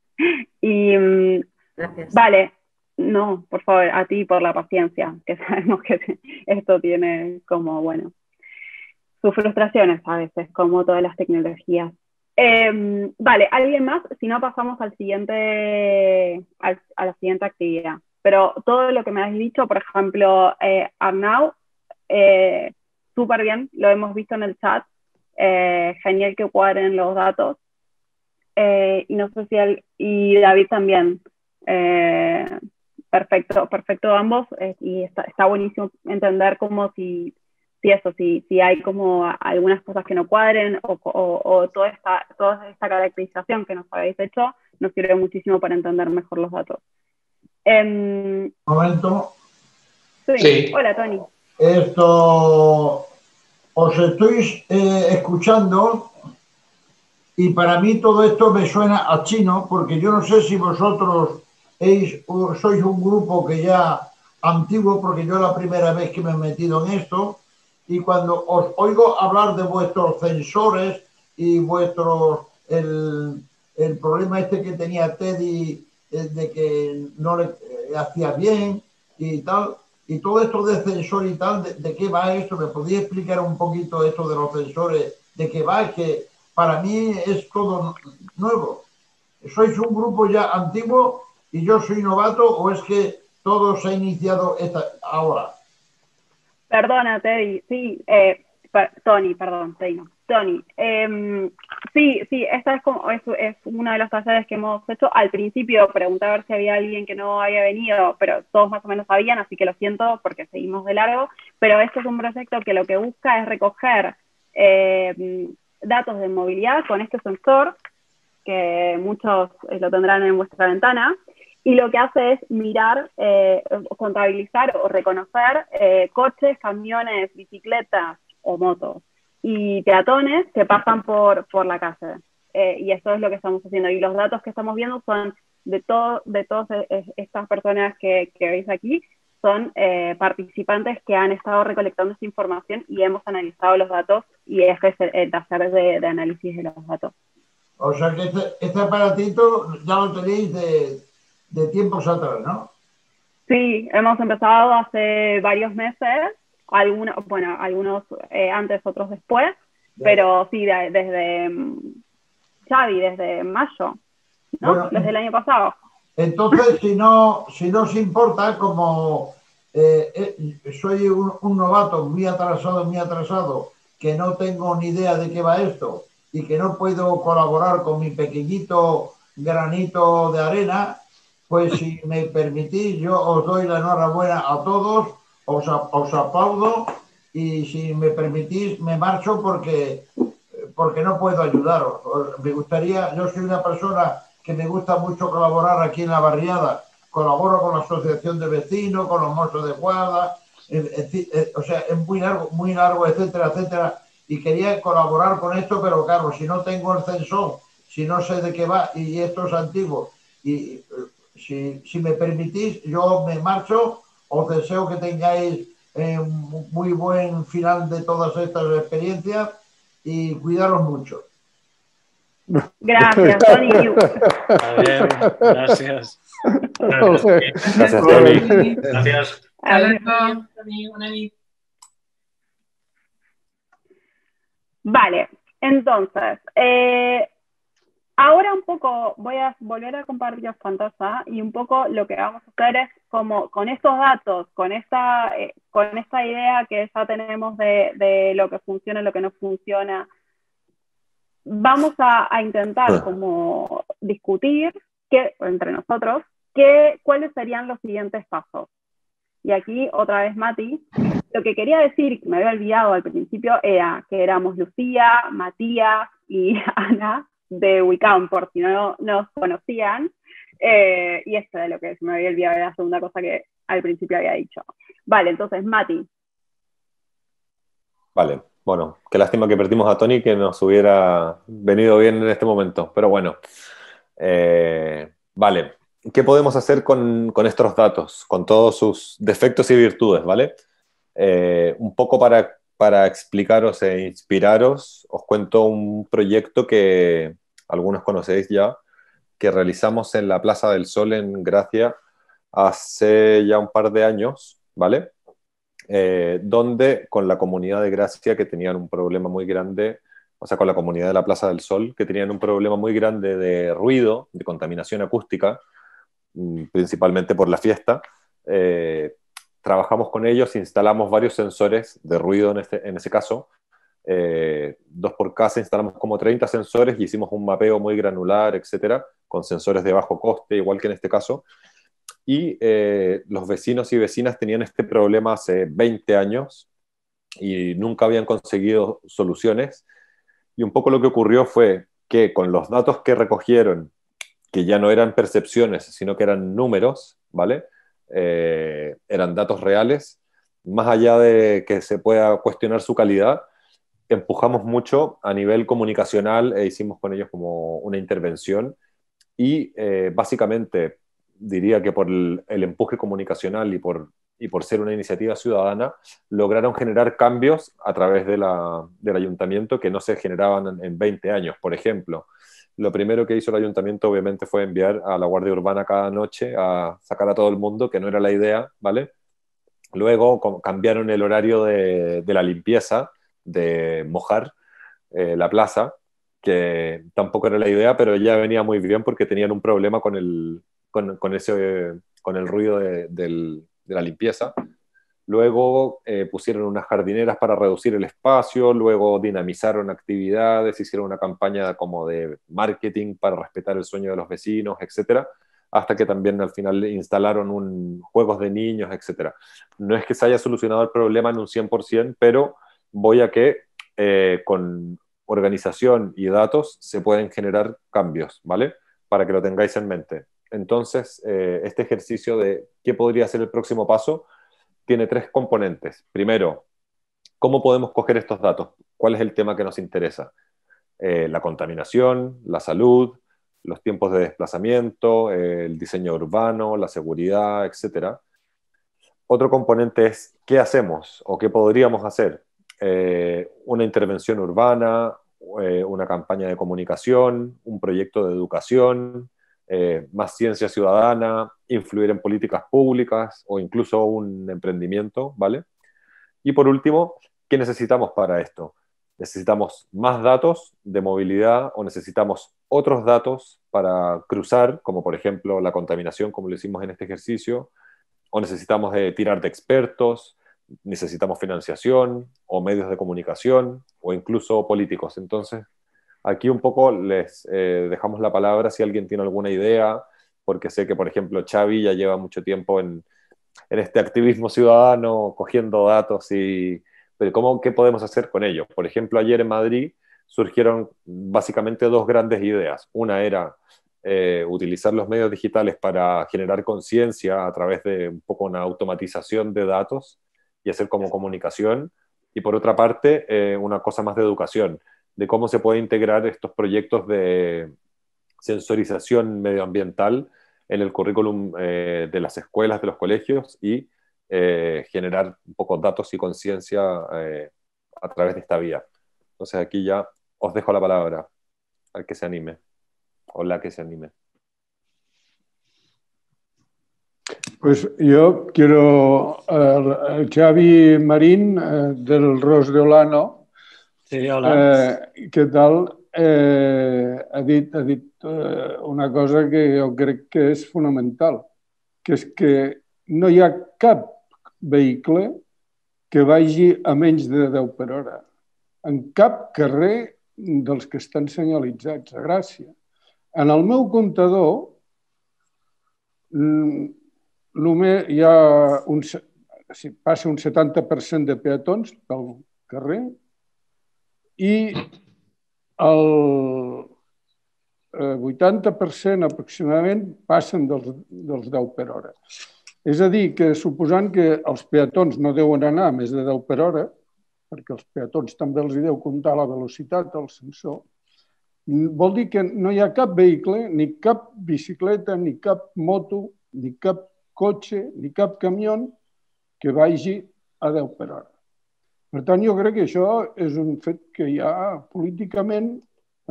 y Gracias. vale, no, por favor, a ti por la paciencia, que sabemos que esto tiene como, bueno, sus frustraciones a veces, como todas las tecnologías. Em, vale, ¿alguien más? Si no, pasamos al siguiente, a la siguiente actividad. Pero todo lo que me has dicho, por ejemplo, eh, Arnau, eh, súper bien, lo hemos visto en el chat, eh, genial que cuadren los datos. Eh, y no sé si y David también. perfecto, perfecto ambos. y está, está buenísimo entender cómo si si eso, si, si hay como algunas cosas que no cuadren o, o, toda, esta, toda esta caracterización que nos habéis hecho, nos sirve muchísimo para entender mejor los datos. Un momento. Sí. Hola, Tony. Esto, os estoy eh, escuchando y para mí todo esto me suena a chino porque yo no sé si vosotros sois un grupo que ya antiguo, porque yo la primera vez que me he metido en esto, y cuando os oigo hablar de vuestros sensores y vuestros, el, el problema este que tenía Teddy eh, de que no le eh, hacía bien y tal, y todo esto de sensor y tal, de, qué va esto? ¿Me podía explicar un poquito esto de los sensores? ¿De qué va? Que para mí es todo nuevo. ¿Sois un grupo ya antiguo y yo soy novato o es que todo se ha iniciado esta, ahora? Perdona, Teddy, sí, eh, Tony, perdón, Teddy no. Tony, em, sí, sí, esta es, como, es, uno de los talleres que hemos hecho. Al principio pregunté ver si había alguien que no había venido, pero todos más o menos sabían, así que lo siento porque seguimos de largo. Pero este es un proyecto que lo que busca es recoger em, datos de movilidad con este sensor, que muchos eh, lo tendrán en vuestra ventana, y lo que hace es mirar, eh, contabilizar o reconocer eh, coches, camiones, bicicletas o motos y peatones que pasan por, por la calle. Eh, y eso es lo que estamos haciendo. Y los datos que estamos viendo son de, todo, de todas estas personas que, que veis aquí, son participantes que han estado recolectando esta información y hemos analizado los datos y este es el, taller de, de, análisis de los datos. O sea que este, este aparatito ya lo tenéis de, de tiempos atrás, ¿no? Sí, hemos empezado hace varios meses, algunos, bueno, algunos eh, antes, otros después, pero sí, desde Xavi, desde mayo, ¿no? desde el año pasado. Entonces, si no, si no os importa, como eh, eh, soy un, un, novato muy atrasado, muy atrasado, que no tengo ni idea de qué va esto y que no puedo colaborar con mi pequeñito granito de arena, pues si me permitís, yo os doy la enhorabuena a todos, os, os aplaudo y si me permitís, me marcho porque, porque no puedo ayudaros. Me gustaría, yo soy una persona que me gusta mucho colaborar aquí en la barriada, colaboro con la asociación de vecinos, con los mozos de guarda, eh, o sea, es muy largo, muy largo, etcétera, etcétera, y quería colaborar con esto, pero claro, si no tengo el censor, si no sé de qué va, y esto es antiguo, y si, si, me permitís, yo me marcho. Os deseo que tengáis eh, muy buen final de todas estas experiencias y cuidaros mucho. Gracias, Tony. gracias. Gracias, Tony. Gracias. Vale, entonces, eh, Ahora un poco voy a volver a compartir pantalla y un poco lo que vamos a hacer es como con estos datos, con esta, eh, con esta idea que ya tenemos de, de, lo que funciona y lo que no funciona, vamos a, a intentar como discutir que, entre nosotros que, cuáles serían los siguientes pasos. Y aquí otra vez Mati, lo que quería decir, que me había olvidado al principio, era que éramos Lucía, Matías y Ana, de Wicam, por si no nos conocían. Eh, y esto es lo que me había olvidado, la segunda cosa que al principio había dicho. Vale, entonces, Mati. Vale, bueno, qué lástima que perdimos a Tony, que nos hubiera venido bien en este momento, pero bueno. Eh, vale, ¿qué podemos hacer con, con, estos datos, con todos sus defectos y virtudes, ¿vale? Eh, un poco para para explicaros e inspiraros, os cuento un proyecto que algunos conocéis ya, que realizamos en la Plaza del Sol en Gracia hace ya un par de años, ¿vale? Eh, donde con la comunidad de Gracia que tenían un problema muy grande, o sea, con la comunidad de la Plaza del Sol, que tenían un problema muy grande de ruido, de contaminación acústica, mm, principalmente por la fiesta, eh, trabajamos con ellos, instalamos varios sensores de ruido en, este, en ese caso, eh, dos por casa, instalamos como 30 sensores y hicimos un mapeo muy granular, etcétera, con sensores de bajo coste, igual que en este caso. Y eh, los vecinos y vecinas tenían este problema hace 20 años y nunca habían conseguido soluciones. Y un poco lo que ocurrió fue que con los datos que recogieron, que ya no eran percepciones, sino que eran números, ¿vale? Eh, eran datos reales, más allá de que se pueda cuestionar su calidad, empujamos mucho a nivel comunicacional e hicimos con ellos como una intervención y eh, básicamente diría que por el, empuje comunicacional y por, y por ser una iniciativa ciudadana, lograron generar cambios a través de la, del ayuntamiento que no se generaban en, 20 años. Por ejemplo, lo primero que hizo el ayuntamiento obviamente fue enviar a la Guardia Urbana cada noche a sacar a todo el mundo, que no era la idea, ¿vale? Luego cambiaron el horario de, de la limpieza, de mojar eh, la plaza, que tampoco era la idea, pero ya venía muy bien porque tenían un problema con el, con, ese, con el ruido de, la limpieza. Luego eh, pusieron unas jardineras para reducir el espacio, luego dinamizaron actividades, hicieron una campaña como de marketing para respetar el sueño de los vecinos, etcétera, hasta que también al final instalaron un, juegos de niños, etcétera. No es que se haya solucionado el problema en un 100%, pero voy a que eh, con organización y datos se pueden generar cambios, ¿vale? Para que lo tengáis en mente. Entonces, eh, este ejercicio de qué podría ser el próximo paso tiene tres componentes. Primero, ¿cómo podemos coger estos datos? ¿Cuál es el tema que nos interesa? Eh, la contaminación, la salud, los tiempos de desplazamiento, el diseño urbano, la seguridad, etc. Otro componente es qué hacemos o qué podríamos hacer. Eh, una intervención urbana, una campaña de comunicación, un proyecto de educación, eh, más ciencia ciudadana, influir en políticas públicas o incluso un emprendimiento, ¿vale? Y por último, ¿qué necesitamos para esto? ¿Necesitamos más datos de movilidad o necesitamos otros datos para cruzar, como por ejemplo la contaminación, como lo hicimos en este ejercicio? ¿O necesitamos tirar de expertos? ¿Necesitamos financiación o medios de comunicación o incluso políticos? Entonces, Aquí un poco les eh, dejamos la palabra si alguien tiene alguna idea, porque sé que, por ejemplo, Xavi ya lleva mucho tiempo en, este activismo ciudadano, cogiendo datos y... Pero ¿cómo, ¿Qué podemos hacer con ellos? Por ejemplo, ayer en Madrid surgieron básicamente dos grandes ideas. Una era eh, utilizar los medios digitales para generar conciencia a través de un poco una automatización de datos y hacer como comunicación. Y por otra parte, eh, una cosa más de educación de cómo se puede integrar estos proyectos de sensorización medioambiental en el currículum eh, de las escuelas, de los colegios y eh, generar un poco datos y conciencia eh, a través de esta vía. Entonces aquí ya os dejo la palabra al que se anime o la que se anime. Pues yo quiero, Xavi Marín del Ros de Olano, Sí, hola. Eh, què tal? Eh, ha dit, ha dit eh, una cosa que jo crec que és fonamental, que és que no hi ha cap vehicle que vagi a menys de 10 per hora. En cap carrer dels que estan senyalitzats a Gràcia. En el meu comptador mm, només hi ha un, si passa un 70% de peatons pel carrer i el 80% eh, aproximadament passen dels, dels 10 per hora. És a dir, que suposant que els peatons no deuen anar a més de 10 per hora, perquè els peatons també els hi deu comptar la velocitat al sensor, vol dir que no hi ha cap vehicle, ni cap bicicleta, ni cap moto, ni cap cotxe, ni cap camió que vagi a 10 per hora. Per tant, jo crec que això és un fet que ja políticament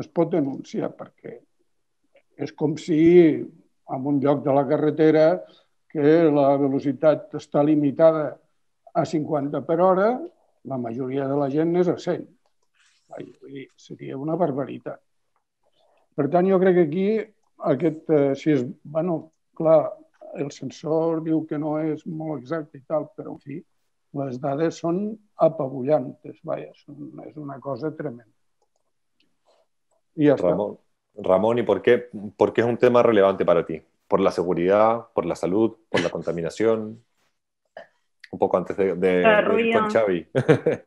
es pot denunciar perquè És com si en un lloc de la carretera que la velocitat està limitada a 50 per hora, la majoria de la gent és a 100. Seria una barbaritat. Per tant, jo crec que aquí aquest, eh, si és, bueno, clar, el sensor diu que no és molt exacte i tal, però en fi, les dades són apabullantes, vaja, és una cosa tremenda. Y Ramón, Ramón, ¿y por qué, por qué es un tema relevante para ti? ¿Por la seguridad, por la salud, por la contaminación? Un poco antes de, de, de con Xavi.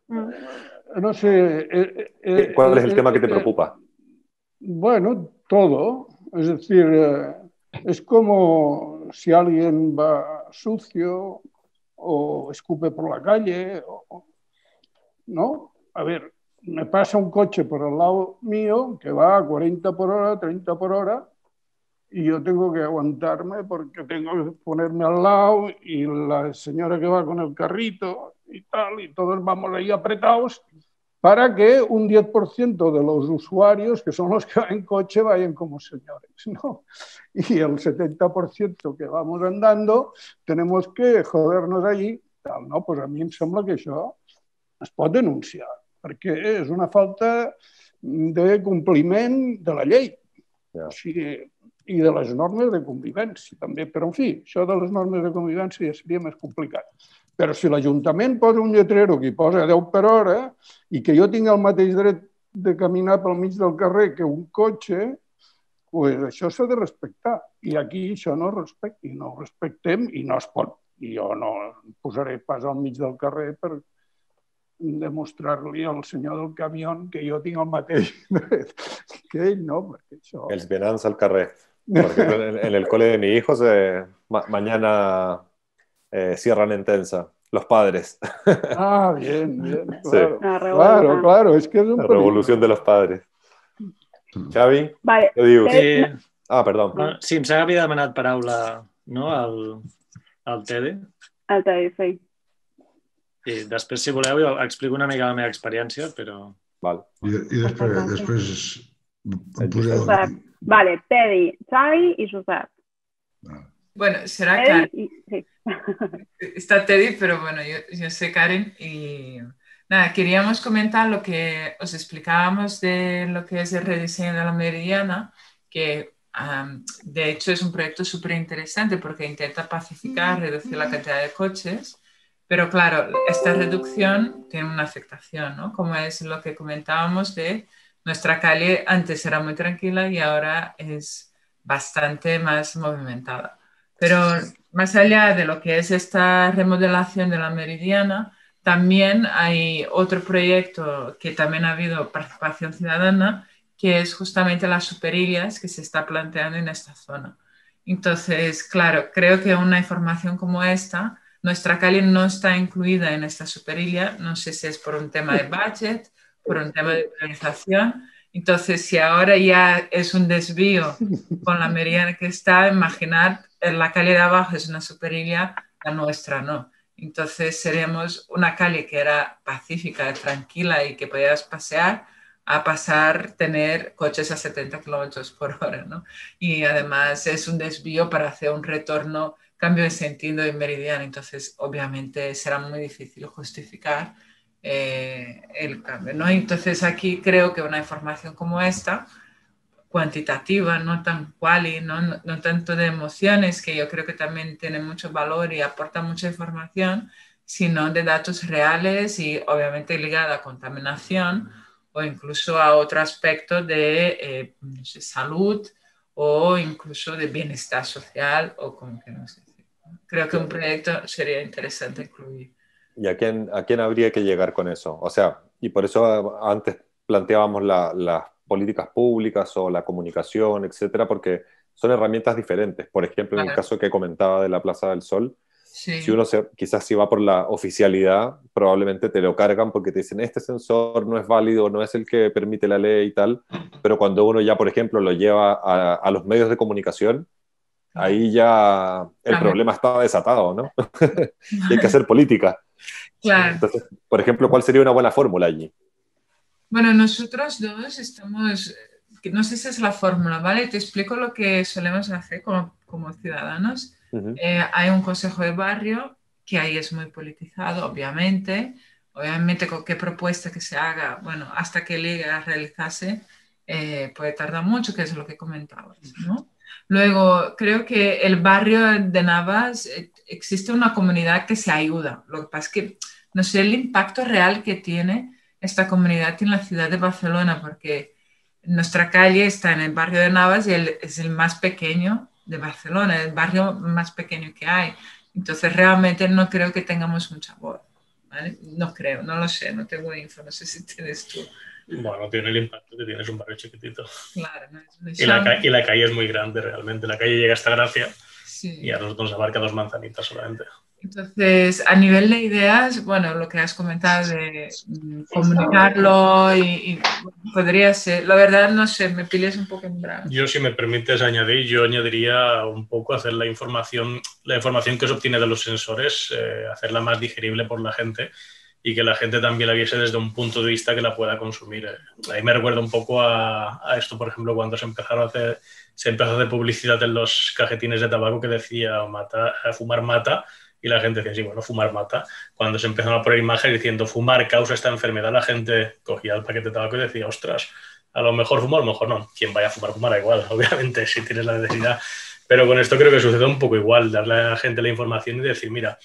Mm. no sé. Eh, eh, ¿Cuál es el eh, tema que te preocupa? Bueno, todo. Es decir, es como si alguien va sucio o escupe por la calle, ¿no? A ver, me pasa un coche por el lado mío que va a 40 por hora, 30 por hora, y yo tengo que aguantarme porque tengo que ponerme al lado y la señora que va con el carrito y tal, y todos vamos ahí apretados para que un 10% de los usuarios, que son los que van en coche, vayan como señores, ¿no? Y el 70% que vamos andando, tenemos que jodernos allí, tal, no? Pues a mi em sembla que això es pot denunciar, perquè és una falta de compliment de la llei. Yeah. O sigui, i de les normes de convivència també. Però, en fi, això de les normes de convivència ja seria més complicat. Però si l'Ajuntament posa un lletrero que hi posa 10 per hora i que jo tinc el mateix dret de caminar pel mig del carrer que un cotxe, pues això s'ha de respectar. I aquí això no es respecta, i no ho respectem i no es pot. I jo no posaré pas al mig del carrer per demostrar-li al senyor del camió que jo tinc el mateix dret que ell, no? Perquè això... Els venants al carrer. Porque en el cole de mi hijo se, ma mañana eh, cierran en tensa los padres. Ah, bien, bien. Claro, sí. claro, claro, es que es un La revolución de los padres. Xavi, vale. què dius? Sí. Ah, perdó. No, sí, em sembla que havia demanat paraula no, al, al TEDE. Al TEDE, sí. I després, si voleu, jo explico una mica la meva experiència, però... Val. I, i després, després poseu... Vale, Teddy, Xavi y Josep. Bueno, será Karen. Está Teddy, pero bueno, yo, sé Karen y nada, queríamos comentar lo que os explicábamos de lo que es el rediseño de la meridiana, que de hecho es un proyecto súper interesante porque intenta pacificar, reducir la cantidad de coches, pero claro, esta reducción tiene una afectación, ¿no? Como es lo que comentábamos de nuestra calle antes era muy tranquila y ahora es bastante más movimentada. Pero más allá de lo que es esta remodelación de la meridiana, también hay otro proyecto que también ha habido participación ciudadana, que es justamente las superillas que se está planteando en esta zona. Entonces, claro, creo que una información como esta, nuestra calle no está incluida en esta superilla, no sé si es por un tema de budget, por un tema de organización. Entonces, si ahora ya es un desvío con la meridiana que está, imaginar en la calle de abajo es una superilla, la nuestra no. Entonces, seríamos una calle que era pacífica, tranquila y que podías pasear, a pasar tener coches a 70 kilómetros por hora, ¿no? Y además es un desvío para hacer un retorno, cambio de sentido en meridiana. Entonces, obviamente será muy difícil justificar eh, el cambio. ¿no? Entonces aquí creo que una información como esta, cuantitativa, no tan quali, no, no, tanto de emociones, que yo creo que también tiene mucho valor y aporta mucha información, sino de datos reales y obviamente ligada a contaminación o incluso a otro aspecto de eh, salud o incluso de bienestar social o como que no sé. Creo que un proyecto sería interesante incluir. ¿Y a quién, a quién habría que llegar con eso? O sea, y por eso antes planteábamos las políticas públicas o la comunicación, etcétera, porque son herramientas diferentes. Por ejemplo, en el caso que comentaba de la Plaza del Sol, si uno se, quizás si va por la oficialidad, probablemente te lo cargan porque te dicen, este sensor no es válido, no es el que permite la ley y tal, pero cuando uno ya, por ejemplo, lo lleva a, a los medios de comunicación, ahí ya el problema está desatado, ¿no? y hay que hacer política. Claro. Entonces, por ejemplo, ¿cuál sería una buena fórmula allí? Bueno, nosotros dos estamos, no sé si es la fórmula, ¿vale? Te explico lo que solemos hacer como, como ciudadanos. Eh, hay un consejo de barrio que ahí es muy politizado, obviamente. Obviamente, con qué propuesta que se haga, bueno, hasta que llegue a realizarse, eh, puede tardar mucho, que es lo que comentabas, ¿no? Luego, creo que el barrio de Navas eh, existe una comunidad que se ayuda. Lo que pasa es que no sé el impacto real que tiene esta comunidad en la ciudad de Barcelona, porque nuestra calle está en el barrio de Navas y es el más pequeño de Barcelona, el barrio más pequeño que hay. Entonces, realmente no creo que tengamos mucha voz. No creo, no lo sé, no tengo info, no sé si tienes tú. Bueno, tiene el impacto que tienes un barrio chiquitito. Claro, no es, y, la y, la calle es muy grande realmente. La calle llega hasta Gracia y a nosotros nos abarca dos manzanitas solamente. Entonces, a nivel de ideas, bueno, lo que has comentado de mm, comunicarlo y, podría ser, la verdad no sé, me piles un poco en brazos. Yo, si me permites añadir, yo añadiría un poco hacer la información, la información que se obtiene de los sensores, eh, hacerla más digerible por la gente y que la gente también la viese desde un punto de vista que la pueda consumir. Eh, ahí me recuerda un poco a, a esto, por ejemplo, cuando se empezaron a hacer, se empezó a hacer publicidad en los cajetines de tabaco que decía mata, fumar mata y la gente decía, sí, bueno, fumar mata. Cuando se empezaron a poner imágenes diciendo fumar causa esta enfermedad, la gente cogía el paquete de tabaco y decía, ostras, a lo mejor fumo, a lo mejor no. Quien vaya a fumar, fumará igual, obviamente, si tienes la necesidad. Pero con esto creo que sucede un poco igual, darle a la gente la información y decir, mira,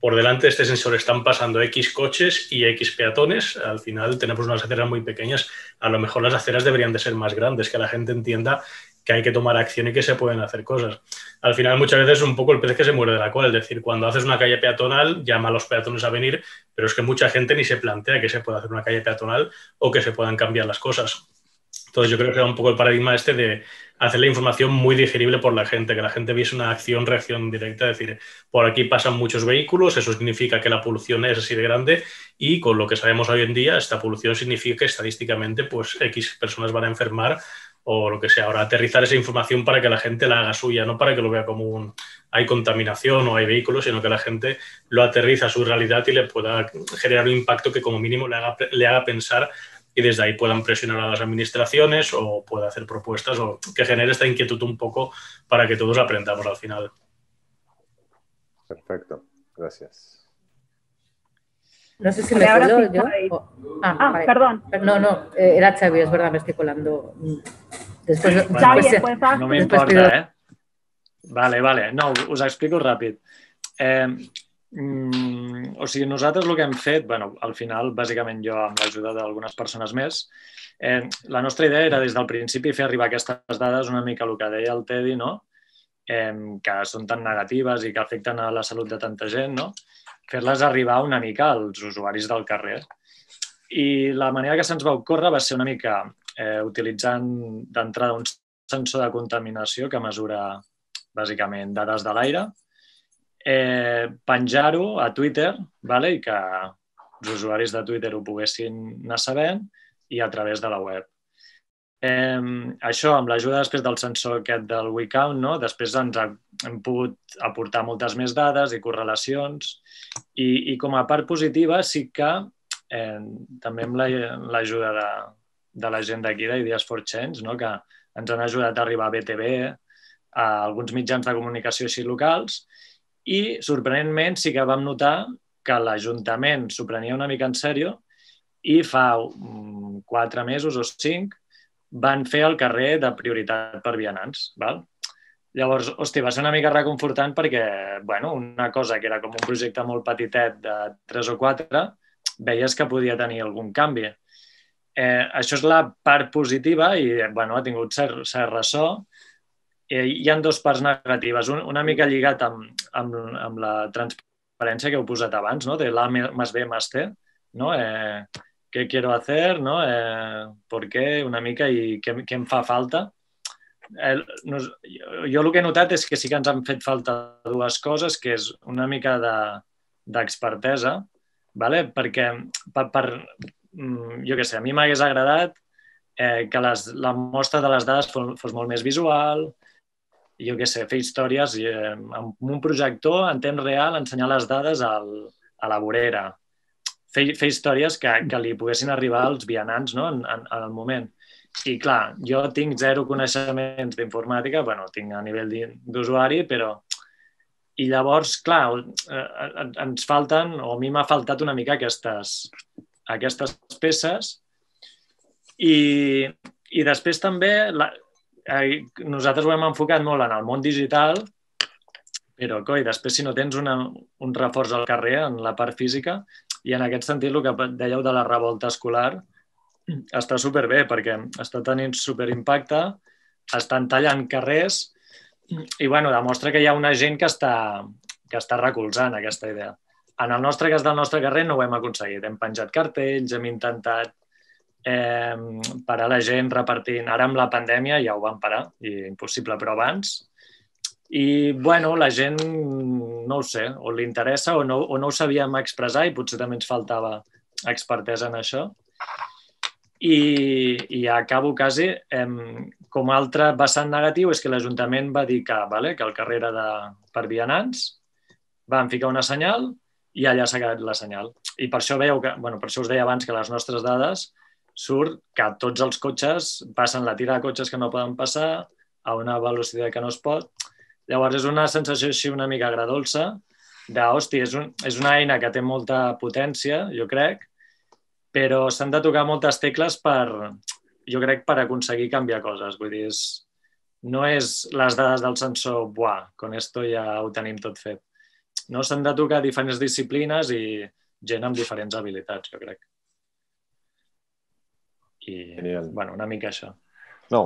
por delante de este sensor están pasando X coches y X peatones. Al final tenemos unas aceras muy pequeñas. A lo mejor las aceras deberían de ser más grandes, que la gente entienda que hay que tomar acción y que se pueden hacer cosas. Al final muchas veces es un poco el pez que se muere de la cola, es decir, cuando haces una calle peatonal llama a los peatones a venir, pero es que mucha gente ni se plantea que se pueda hacer una calle peatonal o que se puedan cambiar las cosas. Entonces yo creo que era un poco el paradigma este de hacer la información muy digerible por la gente, que la gente viese una acción-reacción directa, es decir, por aquí pasan muchos vehículos, eso significa que la polución es así de grande y con lo que sabemos hoy en día, esta polución significa que estadísticamente pues X personas van a enfermar o lo que sea. Ahora, aterrizar esa información para que la gente la haga suya, no para que lo vea como un hay contaminación o hay vehículos, sino que la gente lo aterriza a su realidad y le pueda generar un impacto que como mínimo le haga, le haga pensar y desde ahí puedan presionar a las administraciones o pueda hacer propuestas o que genere esta inquietud un poco para que todos aprendamos al final. Perfecto, gracias. No sé si me colo yo. Ah, ah perdón. No, no, eh, era Xavi, es verdad, me estoy colando. Después, Xavi, después, no m'importa, eh? Vale, vale. No, us explico ràpid. Eh, mm, o sigui, nosaltres el que hem fet, bueno, al final, bàsicament jo amb l'ajuda d'algunes persones més, eh, la nostra idea era des del principi fer arribar aquestes dades una mica el que deia el Tedi, no? eh, que són tan negatives i que afecten a la salut de tanta gent, no? fer-les arribar una mica als usuaris del carrer. I la manera que se'ns va ocórrer va ser una mica eh, utilitzant d'entrada un sensor de contaminació que mesura bàsicament dades de l'aire, eh, penjar-ho a Twitter vale? i que els usuaris de Twitter ho poguessin anar sabent i a través de la web. Eh, això, amb l'ajuda després del sensor aquest del WeCount, no? després ens ha, hem pogut aportar moltes més dades i correlacions i, i com a part positiva sí que eh, també amb l'ajuda la, de, de la gent d'aquí d'Ideas for Change, no? que ens han ajudat a arribar a BTV, a alguns mitjans de comunicació així locals i sorprenentment sí que vam notar que l'Ajuntament s'ho prenia una mica en sèrio i fa mm, quatre mesos o cinc van fer el carrer de prioritat per vianants. Val? Llavors, hosti, va ser una mica reconfortant perquè, bueno, una cosa que era com un projecte molt petitet de 3 o 4, veies que podia tenir algun canvi. Eh, això és la part positiva i, bueno, ha tingut cert, cert ressò. Eh, hi han dues parts negatives, un, una mica lligat amb, amb, amb la transparència que heu posat abans, no? de l'A més B més T, no? Eh, què quiero hacer, no? Eh, per què, una mica, i què, què em fa falta. El, no, jo, jo el que he notat és que sí que ens han fet falta dues coses, que és una mica d'expertesa, de, vale? perquè per, per, mm, jo què sé, a mi m'hagués agradat eh, que les, la mostra de les dades fos, fos molt més visual, jo què sé, fer històries eh, amb un projector en temps real, ensenyar les dades al, a la vorera, fer, fer històries que, que li poguessin arribar als vianants no? en, en, en el moment. I clar, jo tinc zero coneixements d'informàtica, bueno, tinc a nivell d'usuari, però... I llavors, clar, eh, ens falten, o a mi m'ha faltat una mica aquestes, aquestes peces. I, i després també, la, nosaltres ho hem enfocat molt en el món digital, però, coi, després si no tens una, un reforç al carrer en la part física, i en aquest sentit el que dèieu de la revolta escolar està superbé perquè està tenint superimpacte, estan tallant carrers i bueno, demostra que hi ha una gent que està, que està recolzant aquesta idea. En el nostre cas del nostre carrer no ho hem aconseguit. Hem penjat cartells, hem intentat eh, parar la gent repartint. Ara amb la pandèmia ja ho vam parar, i impossible, però abans i, bueno, la gent, no ho sé, o li interessa o no, o no ho sabíem expressar i potser també ens faltava expertesa en això. I, i acabo quasi, em, com a altre vessant negatiu és que l'Ajuntament va dir que, vale, que el carrer era de, per vianants, van ficar una senyal i allà s'ha quedat la senyal. I per això veieu que, bueno, per això us deia abans que les nostres dades surt que tots els cotxes passen la tira de cotxes que no poden passar a una velocitat que no es pot Llavors és una sensació així una mica agradolça de, hòstia, és, un, és una eina que té molta potència, jo crec, però s'han de tocar moltes tecles per, jo crec, per aconseguir canviar coses. Vull dir, és, no és les dades del sensor, buah, con esto ja ho tenim tot fet. No s'han de tocar diferents disciplines i gent amb diferents habilitats, jo crec. Genial. bueno, una mica això. No,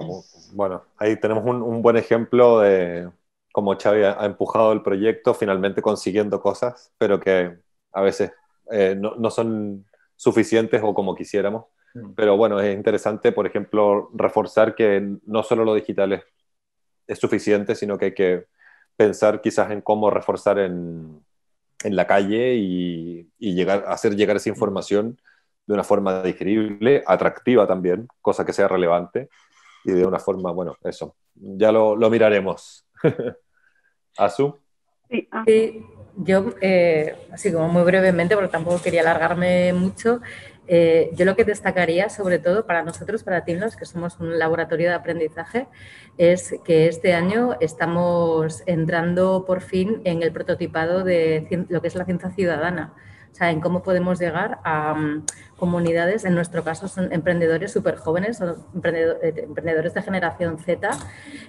bueno, ahí tenemos un, un buen ejemplo de, como Xavi ha empujado el proyecto, finalmente consiguiendo cosas, pero que a veces eh, no, no, son suficientes o como quisiéramos. Mm. Pero bueno, es interesante, por ejemplo, reforzar que no solo lo digital es, es suficiente, sino que hay que pensar quizás en cómo reforzar en, en la calle y, y, llegar, hacer llegar esa información de una forma digerible, atractiva también, cosa que sea relevante y de una forma, bueno, eso, ya lo, lo miraremos. ¿Asu? Sí, ah. sí yo, eh, así como muy brevemente, porque tampoco quería alargarme mucho, eh, yo lo que destacaría, sobre todo para nosotros, para Timlos, que somos un laboratorio de aprendizaje, es que este año estamos entrando por fin en el prototipado de lo que es la ciencia ciudadana en cómo podemos llegar a mm, comunidades, en nuestro caso son emprendedores súper jóvenes, eh, emprendedores de generación Z,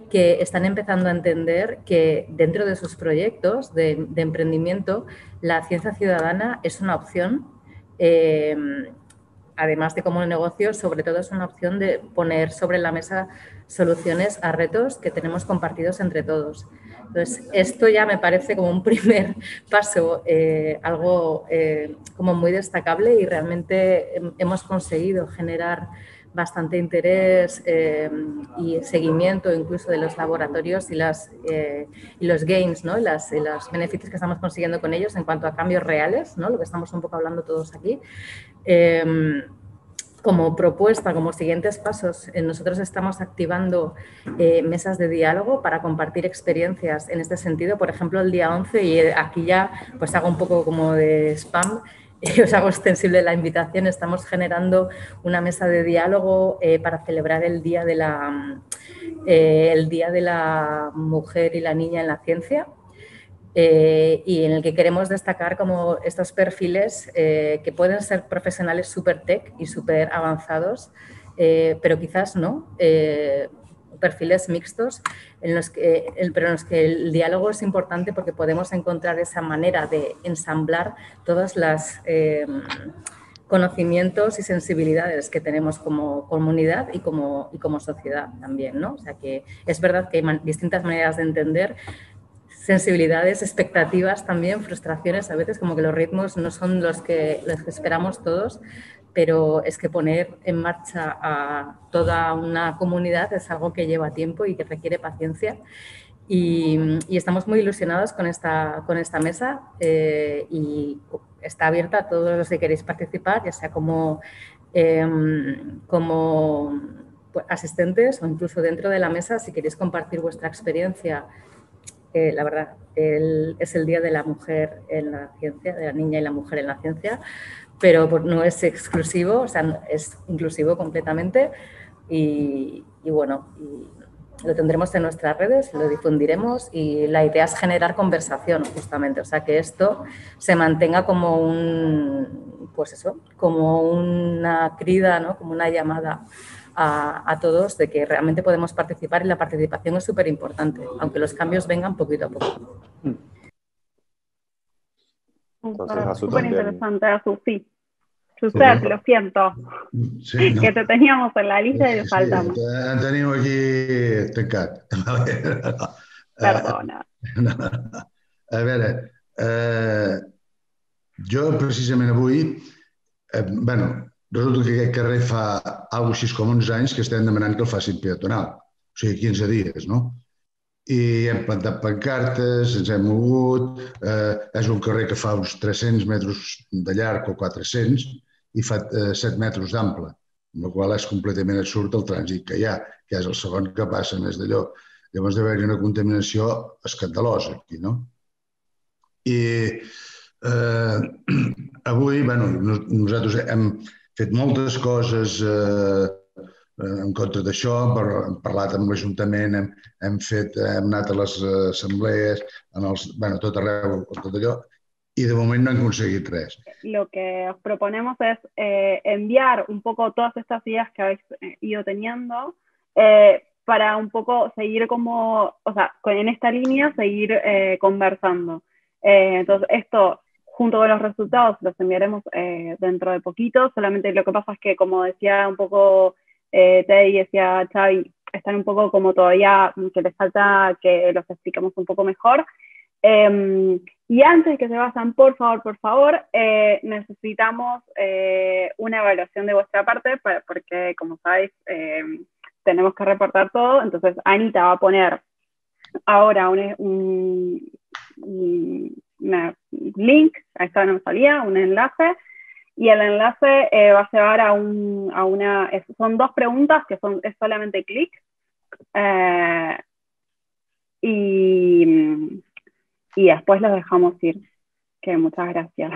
que están empezando a entender que dentro de sus proyectos de, emprendimiento, la ciencia ciudadana es una opción. Eh, además de como negocio, sobre todo es una opción de poner sobre la mesa soluciones a retos que tenemos compartidos entre todos. Entonces, esto ya me parece como un primer paso, eh, algo eh, como muy destacable y realmente hemos conseguido generar bastante interés eh, y seguimiento incluso de los laboratorios y, las, y los gains, ¿no? las, los beneficios que estamos consiguiendo con ellos en cuanto a cambios reales, ¿no? lo que estamos un poco hablando todos aquí como propuesta, como siguientes pasos, eh, nosotros estamos activando eh, mesas de diálogo para compartir experiencias en este sentido. Por ejemplo, el día 11, y eh, aquí ya pues hago un poco como de spam, os hago extensible la invitación, estamos generando una mesa de diálogo para celebrar el Día, de la, el Día de la Mujer y la Niña en la Ciencia. Eh, y en el que queremos destacar como estos perfiles eh, que pueden ser profesionales súper tech y súper avanzados, eh, pero quizás no, perfiles mixtos, en los que, pero en los que el diálogo es importante porque podemos encontrar esa manera de ensamblar todas las conocimientos y sensibilidades que tenemos como comunidad y como, y como sociedad también, ¿no? O sea que es verdad que hay distintas maneras de entender sensibilidades, expectativas también, frustraciones, a veces como que los ritmos no son los que, los que esperamos todos, pero es que poner en marcha a toda una comunidad es algo que lleva tiempo y que requiere paciencia. Y, estamos muy ilusionados con esta, con esta mesa eh, y está abierta a todos los que queréis participar, ya sea como, em, como pues, asistentes o incluso dentro de la mesa, si queréis compartir vuestra experiencia la verdad, es el Día de la Mujer en la Ciencia, de la Niña y la Mujer en la Ciencia, pero no es exclusivo, o sea, es inclusivo completamente y, bueno, lo tendremos en nuestras redes, lo difundiremos y la idea es generar conversación justamente, o sea que esto se mantenga como un, pues eso, como una crida, ¿no? como una llamada a, todos de que realmente podemos participar y la participación es súper importante, aunque los cambios vengan poquito a poco. Súper interesante, Azu, sí. Lo siento. Que te teníamos en la lista y te faltamos. Tenemos aquí Tecat. Perdona. A veure, eh, jo precisament avui, eh, bueno, resulta que aquest carrer fa alguna així com 11 anys que estem demanant que el facin peatonal, o sigui, 15 dies, no? i hem plantat pancartes, ens hem mogut, eh, és un carrer que fa uns 300 metres de llarg o 400 i fa eh, 7 metres d'ample, amb la qual és completament absurd el trànsit que hi ha, que és el segon que passa més d'allò. Llavors deve haver-hi una contaminació escandalosa aquí, no? I eh, avui, bueno, nosaltres hem fet moltes coses eh, Eh, en contra d'això, hem parlat amb l'Ajuntament, hem, hem, fet, hem anat a les assemblees, en els, bueno, tot arreu, tot allò, y de momento no han conseguido res. Lo que os proponemos es eh, enviar un poco todas estas ideas que habéis eh, ido teniendo eh, para un poco seguir como, o sea, en esta línea seguir eh, conversando. Eh, entonces, esto junto con los resultados los enviaremos dentro de poquito, solamente lo que pasa es que, como decía un poco eh, Teddy decía Xavi, están un poco como todavía que les falta que los expliquemos un poco mejor. Em, y antes que se vayan, por favor, por favor, eh, necesitamos eh, una evaluación de vuestra parte, porque como sabéis, em, tenemos que reportar todo. Entonces, Anita va a poner ahora un link, a esta no salía, un enlace y el enlace eh, va a llevar a, un, a una, son dos preguntas que son, es solamente clic. Eh, y, y después los dejamos ir. Que muchas gracias.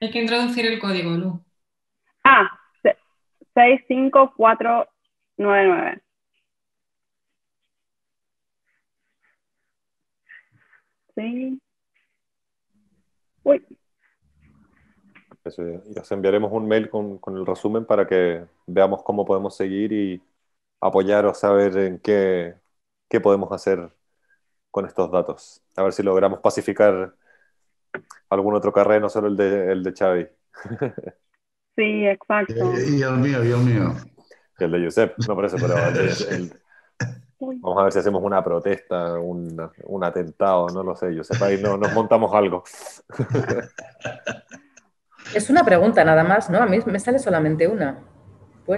Hay que introducir el código, Lu. Ah, 65499. Sí. Uy. y os enviaremos un mail con, con, el resumen para que veamos cómo podemos seguir y apoyar o saber en qué, qué podemos hacer con estos datos. A ver si logramos pacificar algún otro carrera, no solo el de, el de Xavi. Sí, exacto. Y, el mío, y el mío. Y el de Josep, no por eso, pero el, Vamos a ver si hacemos una protesta, un, un atentado, no lo sé, Josep, ahí no, nos montamos algo. Es una pregunta nada más, ¿no? A mí me sale solamente una.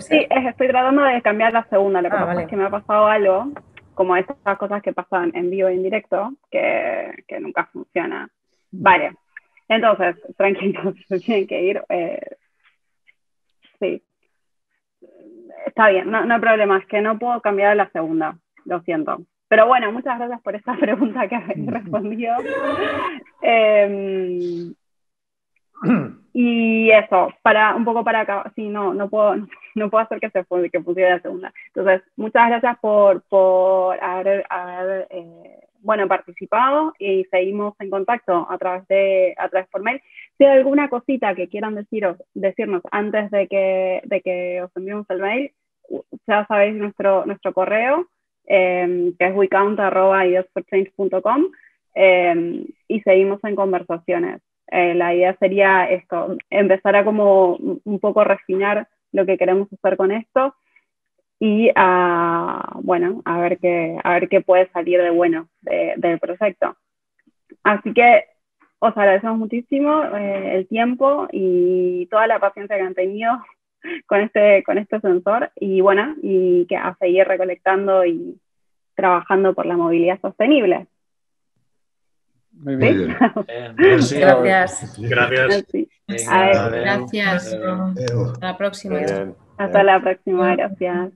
Sí, estoy tratando de cambiar la segunda. Lo que ah, pasa es que me ha pasado algo, como estas cosas que pasan en vivo y en directo, que, nunca funciona. Vale. Entonces, tranquilos, tienen que ir. Eh, sí. Está bien, no, no hay problema, es que no puedo cambiar la segunda, lo siento. Pero bueno, muchas gracias por esta pregunta que habéis respondido. eh, y eso, para un poco para acá, sí, no, no puedo, no puedo hacer que se que funcione la segunda. Entonces, muchas gracias por, por haber, haber eh, bueno, participado y seguimos en contacto a través de, a través por mail. Si hay alguna cosita que quieran deciros, decirnos antes de que, de que os enviemos el mail, ya sabéis nuestro, nuestro correo, eh, que es wecount.com, eh, y seguimos en conversaciones. Eh, la idea sería esto, empezar a como un poco refinar lo que queremos hacer con esto y a, bueno, a ver qué, a ver qué puede salir de bueno del proyecto. Así que os agradecemos muchísimo eh, el tiempo y toda la paciencia que han tenido con este, con este sensor y bueno, y que a seguir recolectando y trabajando por la movilidad sostenible. Muy bien. Gracias. Gracias. Gracias. Hasta la próxima. Hasta la próxima, gracias.